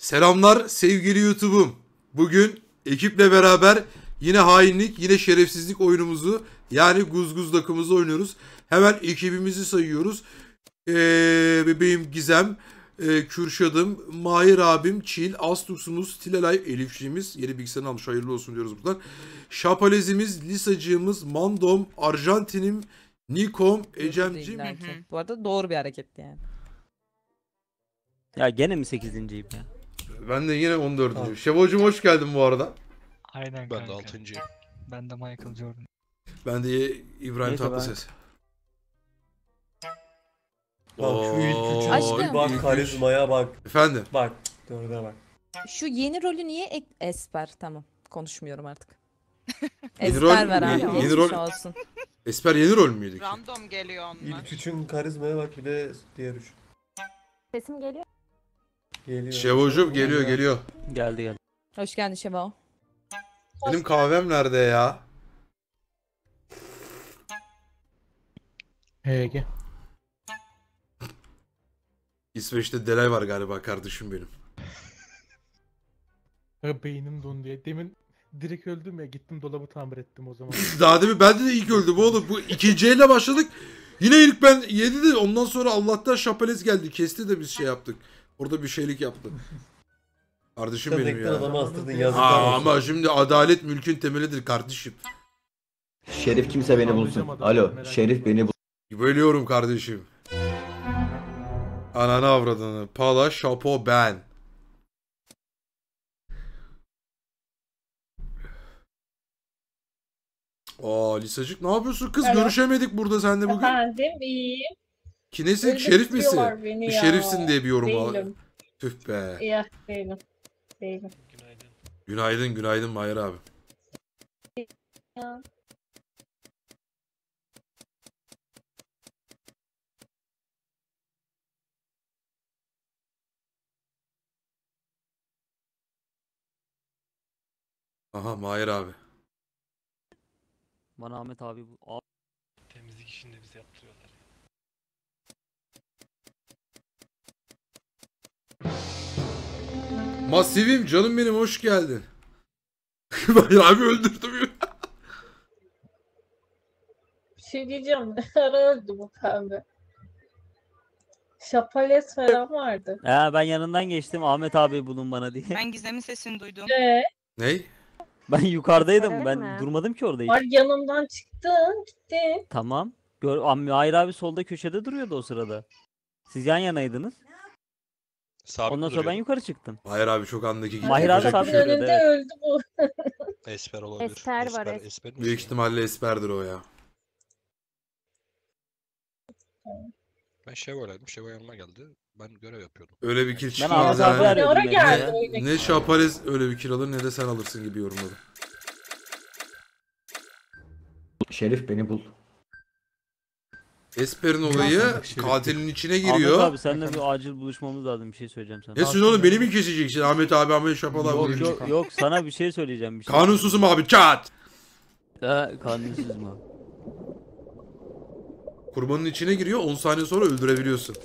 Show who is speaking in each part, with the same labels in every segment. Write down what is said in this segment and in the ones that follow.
Speaker 1: Selamlar sevgili YouTube'um. Bugün ekiple beraber yine hainlik, yine şerefsizlik oyunumuzu yani guzguz dakımızı oynuyoruz. Hemen ekibimizi sayıyoruz. Ee, bebeğim Gizem, e, Kürşad'ım, Mahir abim, Çil, Astux'umuz, Tilelay, Elifçiğimiz, yeni bilgisayarını almış hayırlı olsun diyoruz buradan. Şapalezimiz, Lisacığımız, Mandom, Arjantin'im, Nikom, Ecemcim.
Speaker 2: Bu arada doğru bir hareketti yani.
Speaker 3: Ya gene mi 8.yim ya?
Speaker 1: Ben de yine 14. Şevocuğum hoş geldin bu arada.
Speaker 4: Aynen
Speaker 5: Ben
Speaker 4: kanka.
Speaker 5: de altıncıyım.
Speaker 4: Ben de Michael Jordan.
Speaker 1: Ben de İbrahim
Speaker 3: Neyse, ben-
Speaker 1: Tatlıses.
Speaker 6: Bak şu ilk üçü
Speaker 2: Aşkım.
Speaker 6: bak karizmaya bak.
Speaker 1: Efendim.
Speaker 6: Bak. Dörde bak.
Speaker 2: Şu yeni rolü niye ek- Esper? Tamam. Konuşmuyorum artık. Esper ver abi.
Speaker 1: yeni rol-
Speaker 2: olsun.
Speaker 1: Esper yeni rol müydü ki?
Speaker 7: Random geliyor onlar.
Speaker 6: İlk üçün karizmaya bak bir de diğer üç.
Speaker 8: Sesim geliyor.
Speaker 6: Geliyor.
Speaker 1: Şevocuğum geliyor geliyor.
Speaker 3: Geldi geldi.
Speaker 2: Hoş geldin Şevao.
Speaker 1: Benim kahvem nerede ya?
Speaker 9: HG.
Speaker 1: İsveç'te delay var galiba kardeşim benim.
Speaker 9: Ha, Beynim dondu ya. Demin direkt öldüm ya. Gittim dolabı tamir ettim o zaman.
Speaker 1: Daha demin bende de ilk öldüm oğlum. Bu ikinci elle başladık. Yine ilk ben yedi de ondan sonra Allah'tan şapelez geldi. Kesti de biz şey yaptık. Orada bir şeylik yaptı. Kardeşim benim
Speaker 6: Tırnaktan
Speaker 1: ya.
Speaker 6: adamı astırdın yazıklar
Speaker 1: Aa,
Speaker 6: olsun.
Speaker 1: ama şimdi adalet mülkün temelidir kardeşim.
Speaker 10: Şerif kimse beni bulsun. Alo, Şerif beni bulsun.
Speaker 1: Bölüyorum kardeşim. Ananı avradını. Pala şapo ben. Aa Lisacık ne yapıyorsun kız?
Speaker 8: Alo.
Speaker 1: Görüşemedik burada seninle bugün.
Speaker 8: Efendim iyiyim.
Speaker 1: Ki nesin?
Speaker 8: Öyle
Speaker 1: Şerif misin? Bir
Speaker 8: ya.
Speaker 1: şerifsin diye bir yorum al.
Speaker 8: Değilim.
Speaker 1: Tüh be.
Speaker 8: Ya değilim. Değilim.
Speaker 5: Günaydın.
Speaker 1: Günaydın günaydın Mahir abi.
Speaker 8: Ya.
Speaker 1: Aha Mahir abi.
Speaker 3: Bana Ahmet abi bu. Abi,
Speaker 5: Temizlik işini de bize yaptırıyorlar.
Speaker 1: Masivim canım benim hoş geldin. Mahir abi öldürdüm ya.
Speaker 8: Bir şey diyeceğim. Ne ara öldü bu pembe? Şapales falan vardı.
Speaker 3: Ha, ben yanından geçtim Ahmet abi bulun bana diye.
Speaker 7: Ben Gizem'in sesini duydum.
Speaker 8: Ee,
Speaker 1: Ney?
Speaker 3: Ben yukarıdaydım.
Speaker 8: Öyle
Speaker 3: Ben
Speaker 8: mi?
Speaker 3: durmadım ki orada hiç.
Speaker 8: var yanımdan çıktın. Gittin.
Speaker 3: Tamam. Gör Am- Hayır abi solda köşede duruyordu o sırada. Siz yan yanaydınız.
Speaker 5: Sabit
Speaker 3: Ondan sonra ben yukarı çıktım.
Speaker 1: Mahir abi çok andaki gibi.
Speaker 3: Mahir abi sabit duruyordu,
Speaker 8: önünde
Speaker 3: evet.
Speaker 8: öldü bu.
Speaker 5: Esper olabilir.
Speaker 8: Esper var,
Speaker 5: Esper,
Speaker 8: es-
Speaker 5: Esper
Speaker 1: Büyük
Speaker 5: misin?
Speaker 1: ihtimalle Esper'dir o ya.
Speaker 5: Ben Şevo'ylaydım. Şevo yanıma geldi. Ben görev yapıyordum.
Speaker 1: Öyle bir kill
Speaker 3: Ben
Speaker 1: çıkmaz
Speaker 3: Ahmet abi
Speaker 1: yani.
Speaker 8: Ne geldi oyuna?
Speaker 1: Ne Şapalez öyle bir kill alır ne de sen alırsın gibi yorumladım.
Speaker 10: Şerif beni bul.
Speaker 1: Esper'in olayı katilin içine
Speaker 3: Ahmet
Speaker 1: giriyor.
Speaker 3: abi seninle bir acil buluşmamız lazım bir şey söyleyeceğim sana.
Speaker 1: Nesin oğlum beni mi keseceksin Ahmet abi Ahmet Şapal abi?
Speaker 3: Yok yok yok sana bir şey söyleyeceğim bir şey.
Speaker 1: Kanunsuzum abi çat.
Speaker 3: Ha, kanunsuz mu?
Speaker 1: Kurbanın içine giriyor 10 saniye sonra öldürebiliyorsun.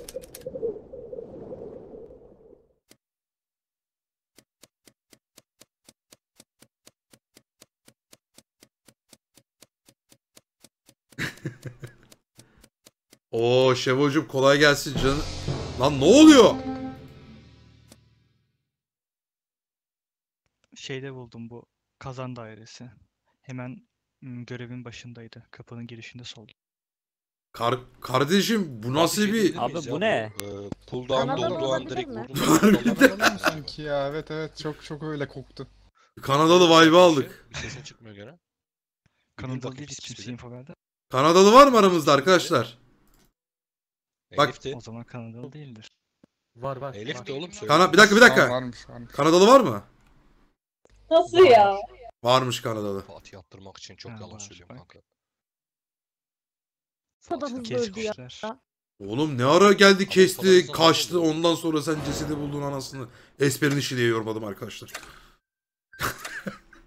Speaker 1: Oo Şevocuğum kolay gelsin canım. Lan ne oluyor?
Speaker 4: Şeyde buldum bu kazan dairesi. Hemen görevin başındaydı. Kapının girişinde solda.
Speaker 1: Kar kardeşim bu nasıl
Speaker 5: şey
Speaker 1: bir...
Speaker 3: Abi bu ne?
Speaker 5: Ee,
Speaker 8: Kanada
Speaker 5: an
Speaker 8: olabilir
Speaker 5: direkt
Speaker 8: mi?
Speaker 5: vurdum.
Speaker 1: Harbiden.
Speaker 9: Sanki ya evet evet çok çok öyle koktu.
Speaker 1: Kanadalı vibe aldık.
Speaker 5: Bir sesin çıkmıyor gene.
Speaker 4: Kanadalı hiç
Speaker 5: pis
Speaker 4: kimse
Speaker 5: biri.
Speaker 4: info verdi.
Speaker 1: Kanadalı var mı aramızda arkadaşlar? Bak-
Speaker 5: Elif'ti.
Speaker 4: O zaman Kanadalı değildir.
Speaker 9: Var var.
Speaker 5: Elif
Speaker 9: var.
Speaker 5: de oğlum söyle.
Speaker 1: Kana bir dakika bir dakika.
Speaker 9: Varmış varmış.
Speaker 1: Kanadalı var mı?
Speaker 8: Nasıl ya?
Speaker 1: Varmış Kanadalı.
Speaker 5: Fatih attırmak için çok
Speaker 4: Ha,
Speaker 5: yalan
Speaker 4: var,
Speaker 5: söylüyorum
Speaker 4: bak.
Speaker 5: kanka.
Speaker 8: Hızlı öldü ya.
Speaker 1: Oğlum ne ara geldi kesti kaçtı ondan sonra sen cesedi buldun anasını. Esper'in işi diye yormadım arkadaşlar.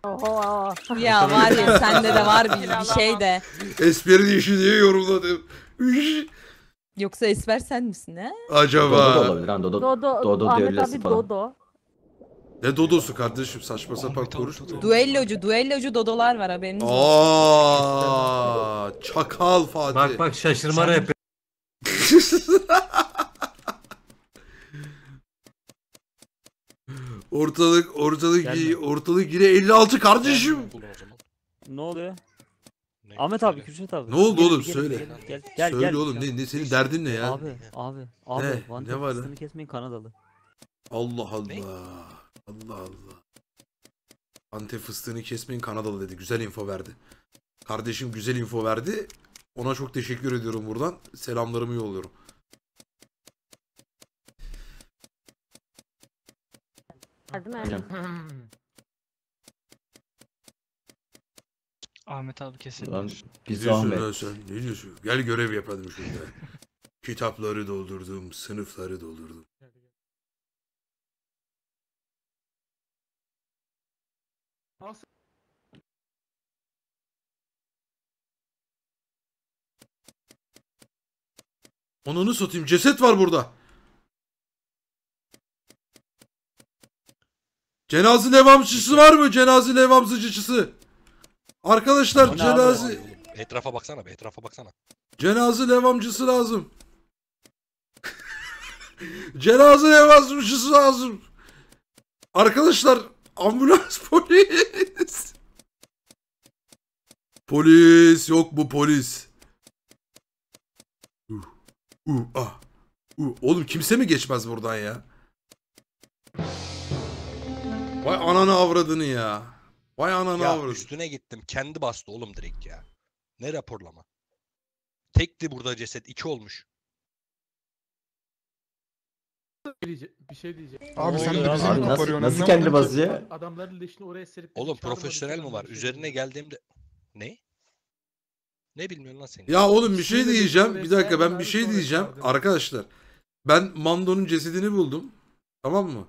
Speaker 8: Oho.
Speaker 2: Ya var ya sende de var bir, bir şey de.
Speaker 1: Esper'in işi diye yorumladım. Üş.
Speaker 2: Yoksa Esmer sen misin ha?
Speaker 10: Dodo da
Speaker 1: Acaba.
Speaker 10: olabilir ha Dodo.
Speaker 8: Dodo,
Speaker 10: Dodo
Speaker 8: Ahmet abi
Speaker 10: falan.
Speaker 8: Dodo.
Speaker 1: Ne dodosu kardeşim saçma sapan.
Speaker 4: Dodo.
Speaker 2: Duellocu, duellocu dodolar var haberiniz olsun.
Speaker 1: Aa, çakal Fatih.
Speaker 6: Bak bak şaşırma
Speaker 4: Sen-
Speaker 6: rap.
Speaker 1: ortalık ortalık
Speaker 3: Gelme.
Speaker 1: ortalık yine 56 kardeşim.
Speaker 3: Ne oluyor?
Speaker 5: Ne?
Speaker 3: Ahmet abi. Kürşat abi.
Speaker 1: Ne oldu
Speaker 3: Gel,
Speaker 1: oğlum?
Speaker 3: gel,
Speaker 1: Söyle.
Speaker 3: Gel gel gel.
Speaker 1: Söyle
Speaker 3: gel.
Speaker 1: oğlum ne, ne senin derdin ne ya?
Speaker 3: Abi abi abi.
Speaker 1: Ne?
Speaker 3: Vantep
Speaker 1: Ne var lan?
Speaker 3: fıstığını kesmeyin Kanadalı.
Speaker 1: Allah Allah.
Speaker 5: Ne?
Speaker 1: Allah Allah. Antep fıstığını kesmeyin Kanadalı dedi. Güzel info verdi. Kardeşim güzel info verdi. Ona çok teşekkür ediyorum buradan. Selamlarımı yolluyorum.
Speaker 4: Ahmet abi kesin.
Speaker 10: Lan bir
Speaker 1: Ne diyorsun
Speaker 10: zahmet.
Speaker 1: lan sen? Ne diyorsun? Gel görev yapalım şurada. Kitapları doldurdum, sınıfları doldurdum. Onunu satayım. Ceset var burada. Cenaze levhamcısı var mı? Cenaze levhamcısı. Arkadaşlar cenaze
Speaker 5: Etrafa baksana be etrafa baksana.
Speaker 1: cenaze levhamcısı lazım. cenaze levhamcısı lazım. Arkadaşlar ambulans polis. Polis yok bu polis. Uh, uh, ah. Uh. Oğlum kimse mi geçmez buradan ya? Vay ananı avradını ya. Vay ananı
Speaker 5: Ya
Speaker 1: avradını.
Speaker 5: üstüne gittim kendi bastı oğlum direkt ya. Ne raporlama? Tekti burada ceset iki olmuş.
Speaker 9: diyece- bir şey diyeceğim.
Speaker 3: Abi sen de bizi
Speaker 10: Abi nasıl, nasıl kendi basıyor?
Speaker 9: Adamların leşini oraya serip
Speaker 5: Oğlum profesyonel mi var?
Speaker 9: şey
Speaker 5: Üzerine geldiğimde... Ne? Ne bilmiyorsun lan sen?
Speaker 1: Ya oğlum bir şey diyeceğim. Bir dakika ben bir şey diyeceğim. Arkadaşlar ben Mando'nun cesedini buldum. Tamam mı?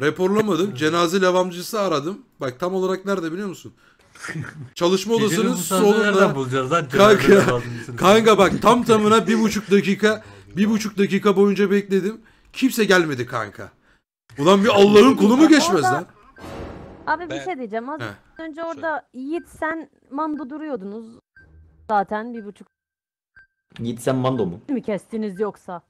Speaker 1: Raporlamadım. Cenaze levhamcısı aradım. Bak tam olarak nerede biliyor musun? Çalışma odasının solunda.
Speaker 6: bulacağız lan?
Speaker 1: Kanka, Kanka bak tam tamına bir buçuk dakika bir buçuk dakika boyunca bekledim. Kimse gelmedi kanka. Ulan bir Allah'ın kulu mu geçmez lan?
Speaker 11: Abi
Speaker 5: Ben-
Speaker 11: bir şey diyeceğim. Az
Speaker 1: Heh.
Speaker 11: önce orada Yiğit sen Mando duruyordunuz. Zaten bir buçuk
Speaker 10: Yiğit sen mando mu?
Speaker 11: mi kestiniz yoksa?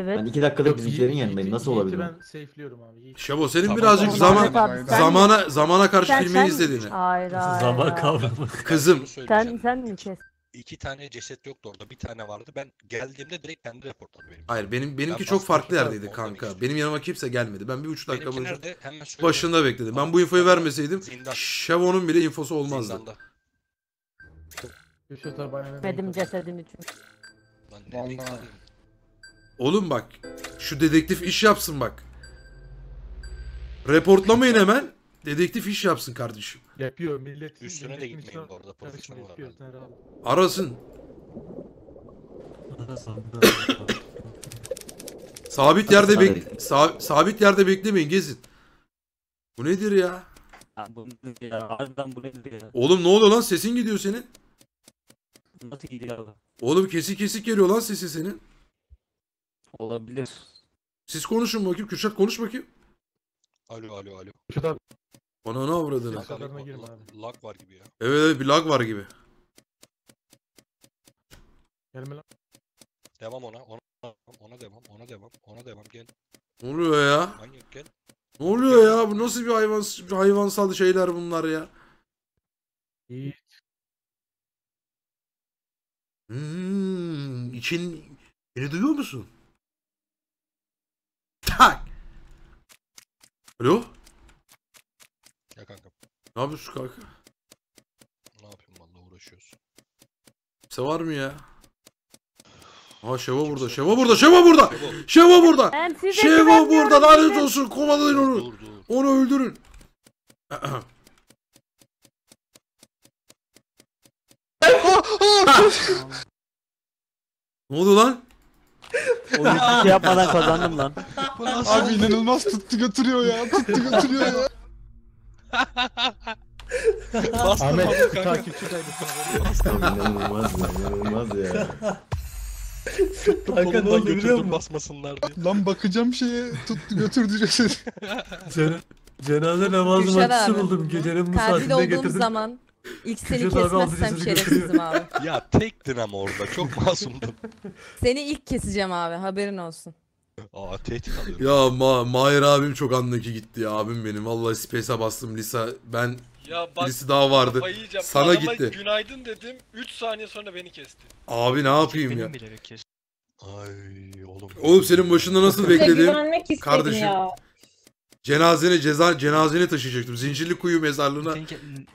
Speaker 11: Evet.
Speaker 10: Ben iki dakikadır
Speaker 9: Yok,
Speaker 10: bizimkilerin
Speaker 9: Yiğit-
Speaker 10: yanındayım. Nasıl
Speaker 9: Yiğit'i
Speaker 10: olabilir?
Speaker 9: ben safe'liyorum abi. Yiğit.
Speaker 1: Şabo senin
Speaker 5: Tamam,
Speaker 1: birazcık
Speaker 5: tamam.
Speaker 1: zaman
Speaker 11: abi, sen-
Speaker 1: zamana zamana karşı
Speaker 11: sen-
Speaker 1: filmi
Speaker 11: sen-
Speaker 1: izlediğini.
Speaker 11: Hayır hayır.
Speaker 6: Zaman kavramı.
Speaker 1: Kızım
Speaker 11: Sen, sen mi kes?
Speaker 5: İki tane ceset yoktu orada. Bir tane vardı. Ben geldiğimde direkt kendi raporladı benim.
Speaker 1: Hayır benim benimki
Speaker 5: Ben
Speaker 1: çok farklı yerdeydi kanka.
Speaker 5: geçtim.
Speaker 1: Benim yanıma kimse gelmedi. Ben bir buçuk dakika
Speaker 5: Benimki
Speaker 1: boyunca
Speaker 5: nerede? Hemen söylüyorum.
Speaker 1: başında bekledim. Ben bu infoyu vermeseydim
Speaker 5: Zindan.
Speaker 1: Şevon'un bile infosu olmazdı.
Speaker 5: Zindanda.
Speaker 11: Benim
Speaker 9: öyle.
Speaker 11: cesedini çünkü.
Speaker 5: Lan ne bileyim.
Speaker 1: Oğlum bak şu dedektif iş yapsın bak. Reportlamayın hemen. Dedektif iş yapsın kardeşim.
Speaker 9: Yapıyor millet.
Speaker 5: Üstüne de gitmeyin bu arada, profesyonel.
Speaker 1: Arasın. Sabit yerde bek sa- sabit yerde beklemeyin gezin. Bu nedir ya? Oğlum ne oluyor lan sesin gidiyor senin.
Speaker 3: Nasıl gidiyor?
Speaker 1: Oğlum kesik kesik geliyor lan sesi senin.
Speaker 3: Olabilir.
Speaker 1: Siz konuşun bakayım. Kürşat konuş bakayım.
Speaker 5: Alo alo alo.
Speaker 9: Kürşat
Speaker 1: Bana ne avradını.
Speaker 5: Lag,
Speaker 9: Kafalarına
Speaker 5: lag,
Speaker 9: girme abi.
Speaker 5: lag var gibi ya.
Speaker 1: Evet evet bir lag var gibi.
Speaker 9: gelme lan.
Speaker 5: Devam ona. Ona, ona devam. Ona devam. Ona devam. Gel.
Speaker 1: Ne oluyor ya?
Speaker 5: Manyak gel.
Speaker 1: Ne oluyor ya? Bu nasıl bir hayvan bir hayvansal şeyler bunlar ya?
Speaker 9: Yiğit.
Speaker 1: Hmm, için beni duyuyor musun? Tak. Alo?
Speaker 5: Ya kanka.
Speaker 1: Ne yapıyorsun kanka?
Speaker 5: Ne yapayım vallahi uğraşıyoruz.
Speaker 1: Kimse var mı ya? Aa Şeva burada. Şeva burada. Şeva burada. Şeva burada.
Speaker 11: Ben size
Speaker 1: Şeva
Speaker 11: güvenmiyorum
Speaker 1: burada. Lanet olsun. Kovalayın onu.
Speaker 5: Dur dur.
Speaker 1: Onu öldürün. ne oldu lan?
Speaker 3: Oyun hiçbir şey yapmadan kazandım lan.
Speaker 5: Abi inanılmaz tuttu götürüyor ya. Tuttu götürüyor ya. Bastım
Speaker 9: Ahmet
Speaker 5: abi kanka.
Speaker 9: takipçi kaybetsin.
Speaker 10: İnanılmaz ya, inanılmaz ya.
Speaker 6: Kanka ne oldu biliyor
Speaker 5: götürdüm
Speaker 6: musun?
Speaker 5: basmasınlar diye.
Speaker 12: Lan bakacağım şeye tut götür diyeceksin.
Speaker 6: Cena- cenaze namazı
Speaker 2: abi.
Speaker 6: buldum. Gecenin bu
Speaker 2: Katil
Speaker 6: saatinde
Speaker 2: olduğum
Speaker 6: getirdim.
Speaker 2: zaman ilk seni
Speaker 6: aldı
Speaker 2: kesmezsem
Speaker 6: cesedi
Speaker 2: şerefsizim abi.
Speaker 5: Ya tektin ama orada çok masumdun.
Speaker 2: Seni ilk keseceğim abi haberin olsun.
Speaker 5: Aa tehdit alıyorum.
Speaker 1: Ya Ma Mahir abim çok andaki gitti ya abim benim. Vallahi Space'e bastım Lisa. Ben
Speaker 13: Ya bak
Speaker 1: birisi daha vardı.
Speaker 13: kafayı yiyeceğim.
Speaker 1: Sana
Speaker 13: Adama
Speaker 1: gitti.
Speaker 13: günaydın dedim. 3 saniye sonra beni kesti.
Speaker 1: Abi ne yapayım
Speaker 4: Benim
Speaker 1: ya?
Speaker 4: kes.
Speaker 5: Ay oğlum.
Speaker 1: Oğlum senin başında nasıl
Speaker 8: Size
Speaker 1: bekledim?
Speaker 8: güvenmek istedim
Speaker 1: Kardeşim.
Speaker 8: ya.
Speaker 1: Cenazeni ceza cenazeni taşıyacaktım. Zincirli kuyu mezarlığına.
Speaker 4: Senin ge-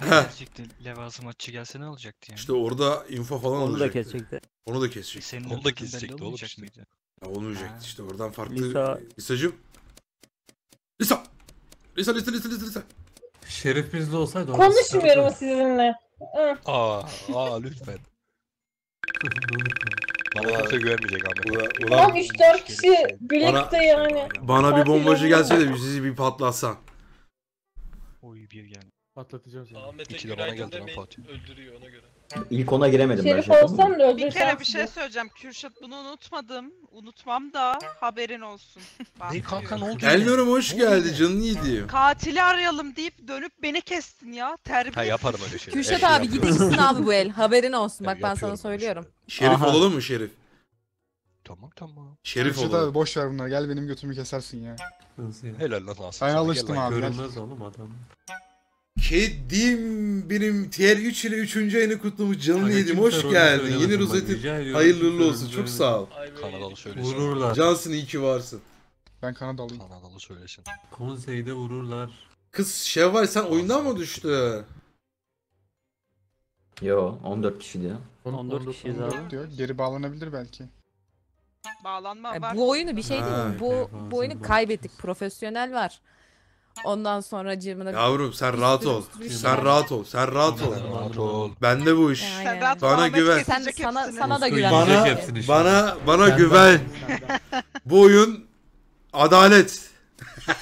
Speaker 4: gelecekti. Levazımatçı gelse ne olacaktı yani?
Speaker 1: İşte orada info falan
Speaker 3: Onu da
Speaker 1: olacaktı.
Speaker 3: kesecekti.
Speaker 1: Onu da kesecek.
Speaker 4: Senin
Speaker 5: Onu da kesecekti oğlum
Speaker 4: mıydı?
Speaker 1: Ya olmayacaktı
Speaker 4: Ha.
Speaker 1: işte oradan farklı.
Speaker 3: Lisa-
Speaker 1: Lisacım. Lisa. Lisa Lisa Lisa Lisa Lisa.
Speaker 6: Şerif bizde olsaydı
Speaker 8: Konuşmuyorum sizinle.
Speaker 5: Aa, aa lütfen. Bana kimse güvenmeyecek Ahmet.
Speaker 1: Ulan,
Speaker 8: Lan
Speaker 1: ulan
Speaker 8: 3-4 kişi birlikte yani.
Speaker 1: bana bir bombacı gelse de sizi bir patlatsan.
Speaker 4: Oy bir geldi.
Speaker 9: Patlatacağım seni.
Speaker 13: Ahmet'e
Speaker 5: İki de bana
Speaker 13: günaydın
Speaker 5: geldi lan
Speaker 13: demeyin.
Speaker 5: Fatih.
Speaker 13: Öldürüyor ona göre.
Speaker 10: İlk ona giremedim ben
Speaker 8: Şerif
Speaker 10: mı?
Speaker 8: olsam da
Speaker 7: Bir kere bir şey söyleyeceğim. Kürşat bunu unutmadım. Unutmam da haberin olsun.
Speaker 5: Ne kanka ne oldu?
Speaker 1: Elnur'um hoş geldi canın iyi diyor.
Speaker 7: Katili arayalım deyip dönüp beni kestin ya. Terbiye.
Speaker 5: Ha yaparım öyle şeyler.
Speaker 2: Kürşat abi
Speaker 5: yapıyorum.
Speaker 2: gideceksin abi bu el. Haberin olsun. Bak ben sana söylüyorum.
Speaker 1: Şerif
Speaker 3: Aha.
Speaker 1: olalım mı Şerif?
Speaker 5: Tamam tamam.
Speaker 1: Şerif
Speaker 12: Kürşat
Speaker 1: olalım.
Speaker 12: abi boş ver bunları gel benim götümü kesersin ya.
Speaker 6: Nasıl ya?
Speaker 5: Helal lan Asım.
Speaker 12: Ben alıştım abi.
Speaker 6: Görünmez oğlum adam.
Speaker 1: Kedim benim tier 3 ile 3. ayını kutlamış canını yedim. Hoş geldin. Yeni rozetin hayırlı uğurlu olsun. Çok sağ ol.
Speaker 5: Kanadalı söylesin.
Speaker 6: Vururlar.
Speaker 1: Cansın iyi ki varsın.
Speaker 12: Ben Kanadalıyım.
Speaker 5: Kanadalı söylesin.
Speaker 6: Konseyde vururlar.
Speaker 1: Kız Şevval sen oyundan mı düştü?
Speaker 10: Yo 14 kişiydi ya.
Speaker 3: 14 kişiyiz abi.
Speaker 12: Diyor. Geri bağlanabilir belki.
Speaker 7: Bağlanma
Speaker 2: E,
Speaker 7: var.
Speaker 2: Bu oyunu bir şey değil? Bu, bu oyunu kaybettik. Profesyonel var. Ondan sonra cırmına
Speaker 1: Yavrum sen
Speaker 2: Bir
Speaker 1: rahat ol. Sen
Speaker 2: şey
Speaker 1: rahat ol. Sen rahat ol.
Speaker 5: Rahat ol.
Speaker 1: Bende bu iş.
Speaker 2: Yani.
Speaker 7: Sen rahat ol,
Speaker 1: Bana
Speaker 7: Ahmet
Speaker 1: güven.
Speaker 2: Sen
Speaker 7: kesecek
Speaker 2: sana
Speaker 7: hepsini.
Speaker 2: sana da güven.
Speaker 1: Bana-
Speaker 6: hepsini.
Speaker 1: Bana bana
Speaker 6: Senden-
Speaker 1: güven. Bu oyun adalet.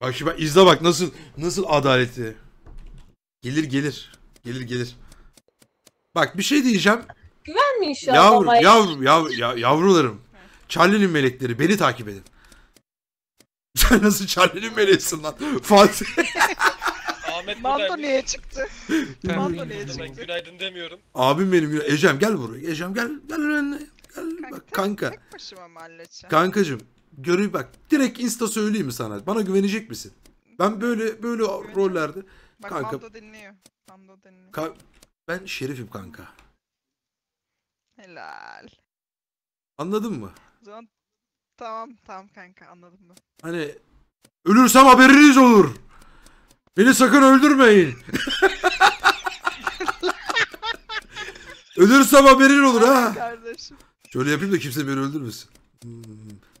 Speaker 1: bak şimdi bak, izle bak nasıl nasıl adaleti. Gelir gelir. Gelir gelir. Bak bir şey diyeceğim.
Speaker 8: Güvenme inşallah
Speaker 1: Yavrum, yavrum, yav, ya- yavrularım. Charlie'nin melekleri beni takip edin. Sen nasıl Charlie'nin meleğisin lan? Fatih.
Speaker 13: Ahmet
Speaker 7: Mando
Speaker 13: buradaymış.
Speaker 7: niye çıktı? Mando niye
Speaker 13: Ben
Speaker 7: çıktı?
Speaker 13: günaydın demiyorum.
Speaker 1: Abim benim. ya. Ecem gel buraya. Ecem gel. Gel önüne. Gel bak kanka.
Speaker 7: Tek başıma mı halledeceğim?
Speaker 1: Kankacım. Görüyor bak. Direkt insta söyleyeyim mi sana? Bana güvenecek misin? Ben böyle böyle rollerde
Speaker 7: Bak
Speaker 1: kanka-
Speaker 7: Mando dinliyor. Mando dinliyor.
Speaker 1: ka- ben şerifim kanka.
Speaker 7: Helal.
Speaker 1: Anladın mı?
Speaker 7: O zaman tamam tamam kanka anladım ben.
Speaker 1: Hani ölürsem haberiniz olur. Beni sakın öldürmeyin. Ölürsem haberin olur ha.
Speaker 7: Kardeşim.
Speaker 1: Şöyle yapayım da kimse beni öldürmesin. Hmm.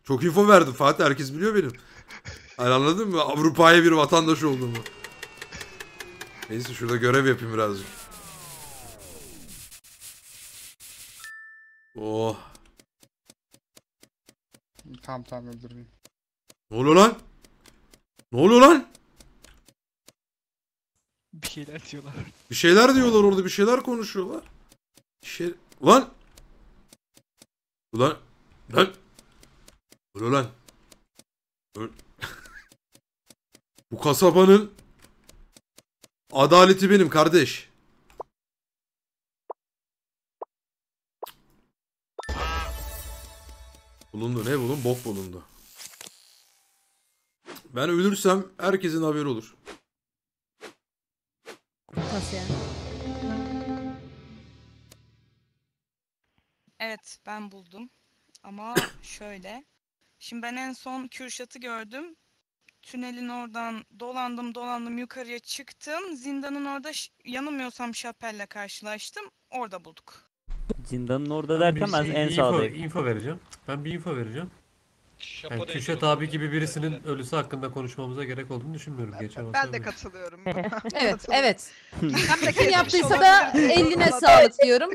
Speaker 1: Çok info verdim Fatih. Herkes biliyor benim. Hani anladın mı? Avrupa'ya bir vatandaş olduğumu. Neyse şurada görev yapayım birazcık. Oh.
Speaker 12: Tamam tamam öldürmeyeyim.
Speaker 1: Ne oluyor lan? Ne oluyor lan?
Speaker 4: Bir şeyler diyorlar.
Speaker 1: Bir şeyler diyorlar orada. Bir şeyler konuşuyorlar. Şey... Ulan. Ulan. Lan. Ulan lan. Öl- Bu kasabanın adaleti benim kardeş. Bulundu ne bulun? Bok bulundu. Ben ölürsem herkesin haberi olur.
Speaker 2: Nasıl yani?
Speaker 7: Evet ben buldum. Ama şöyle. Şimdi ben en son Kürşat'ı gördüm. Tünelin oradan dolandım dolandım yukarıya çıktım. Zindanın orada yanılmıyorsam Şapel'le karşılaştım. Orada bulduk.
Speaker 3: Zindanın orada
Speaker 6: Bir
Speaker 3: derken ben
Speaker 6: şey-
Speaker 3: en
Speaker 6: info-
Speaker 3: sağdayım.
Speaker 6: Info vereceğim. Ben bir info vereceğim. Yani Kürşat abi gibi birisinin ölüsü hakkında konuşmamıza gerek olduğunu düşünmüyorum. Geçen
Speaker 7: Ben de katılıyorum.
Speaker 2: Evet, evet.
Speaker 7: Hem de
Speaker 2: Kim yaptıysa da eline sağlık diyorum.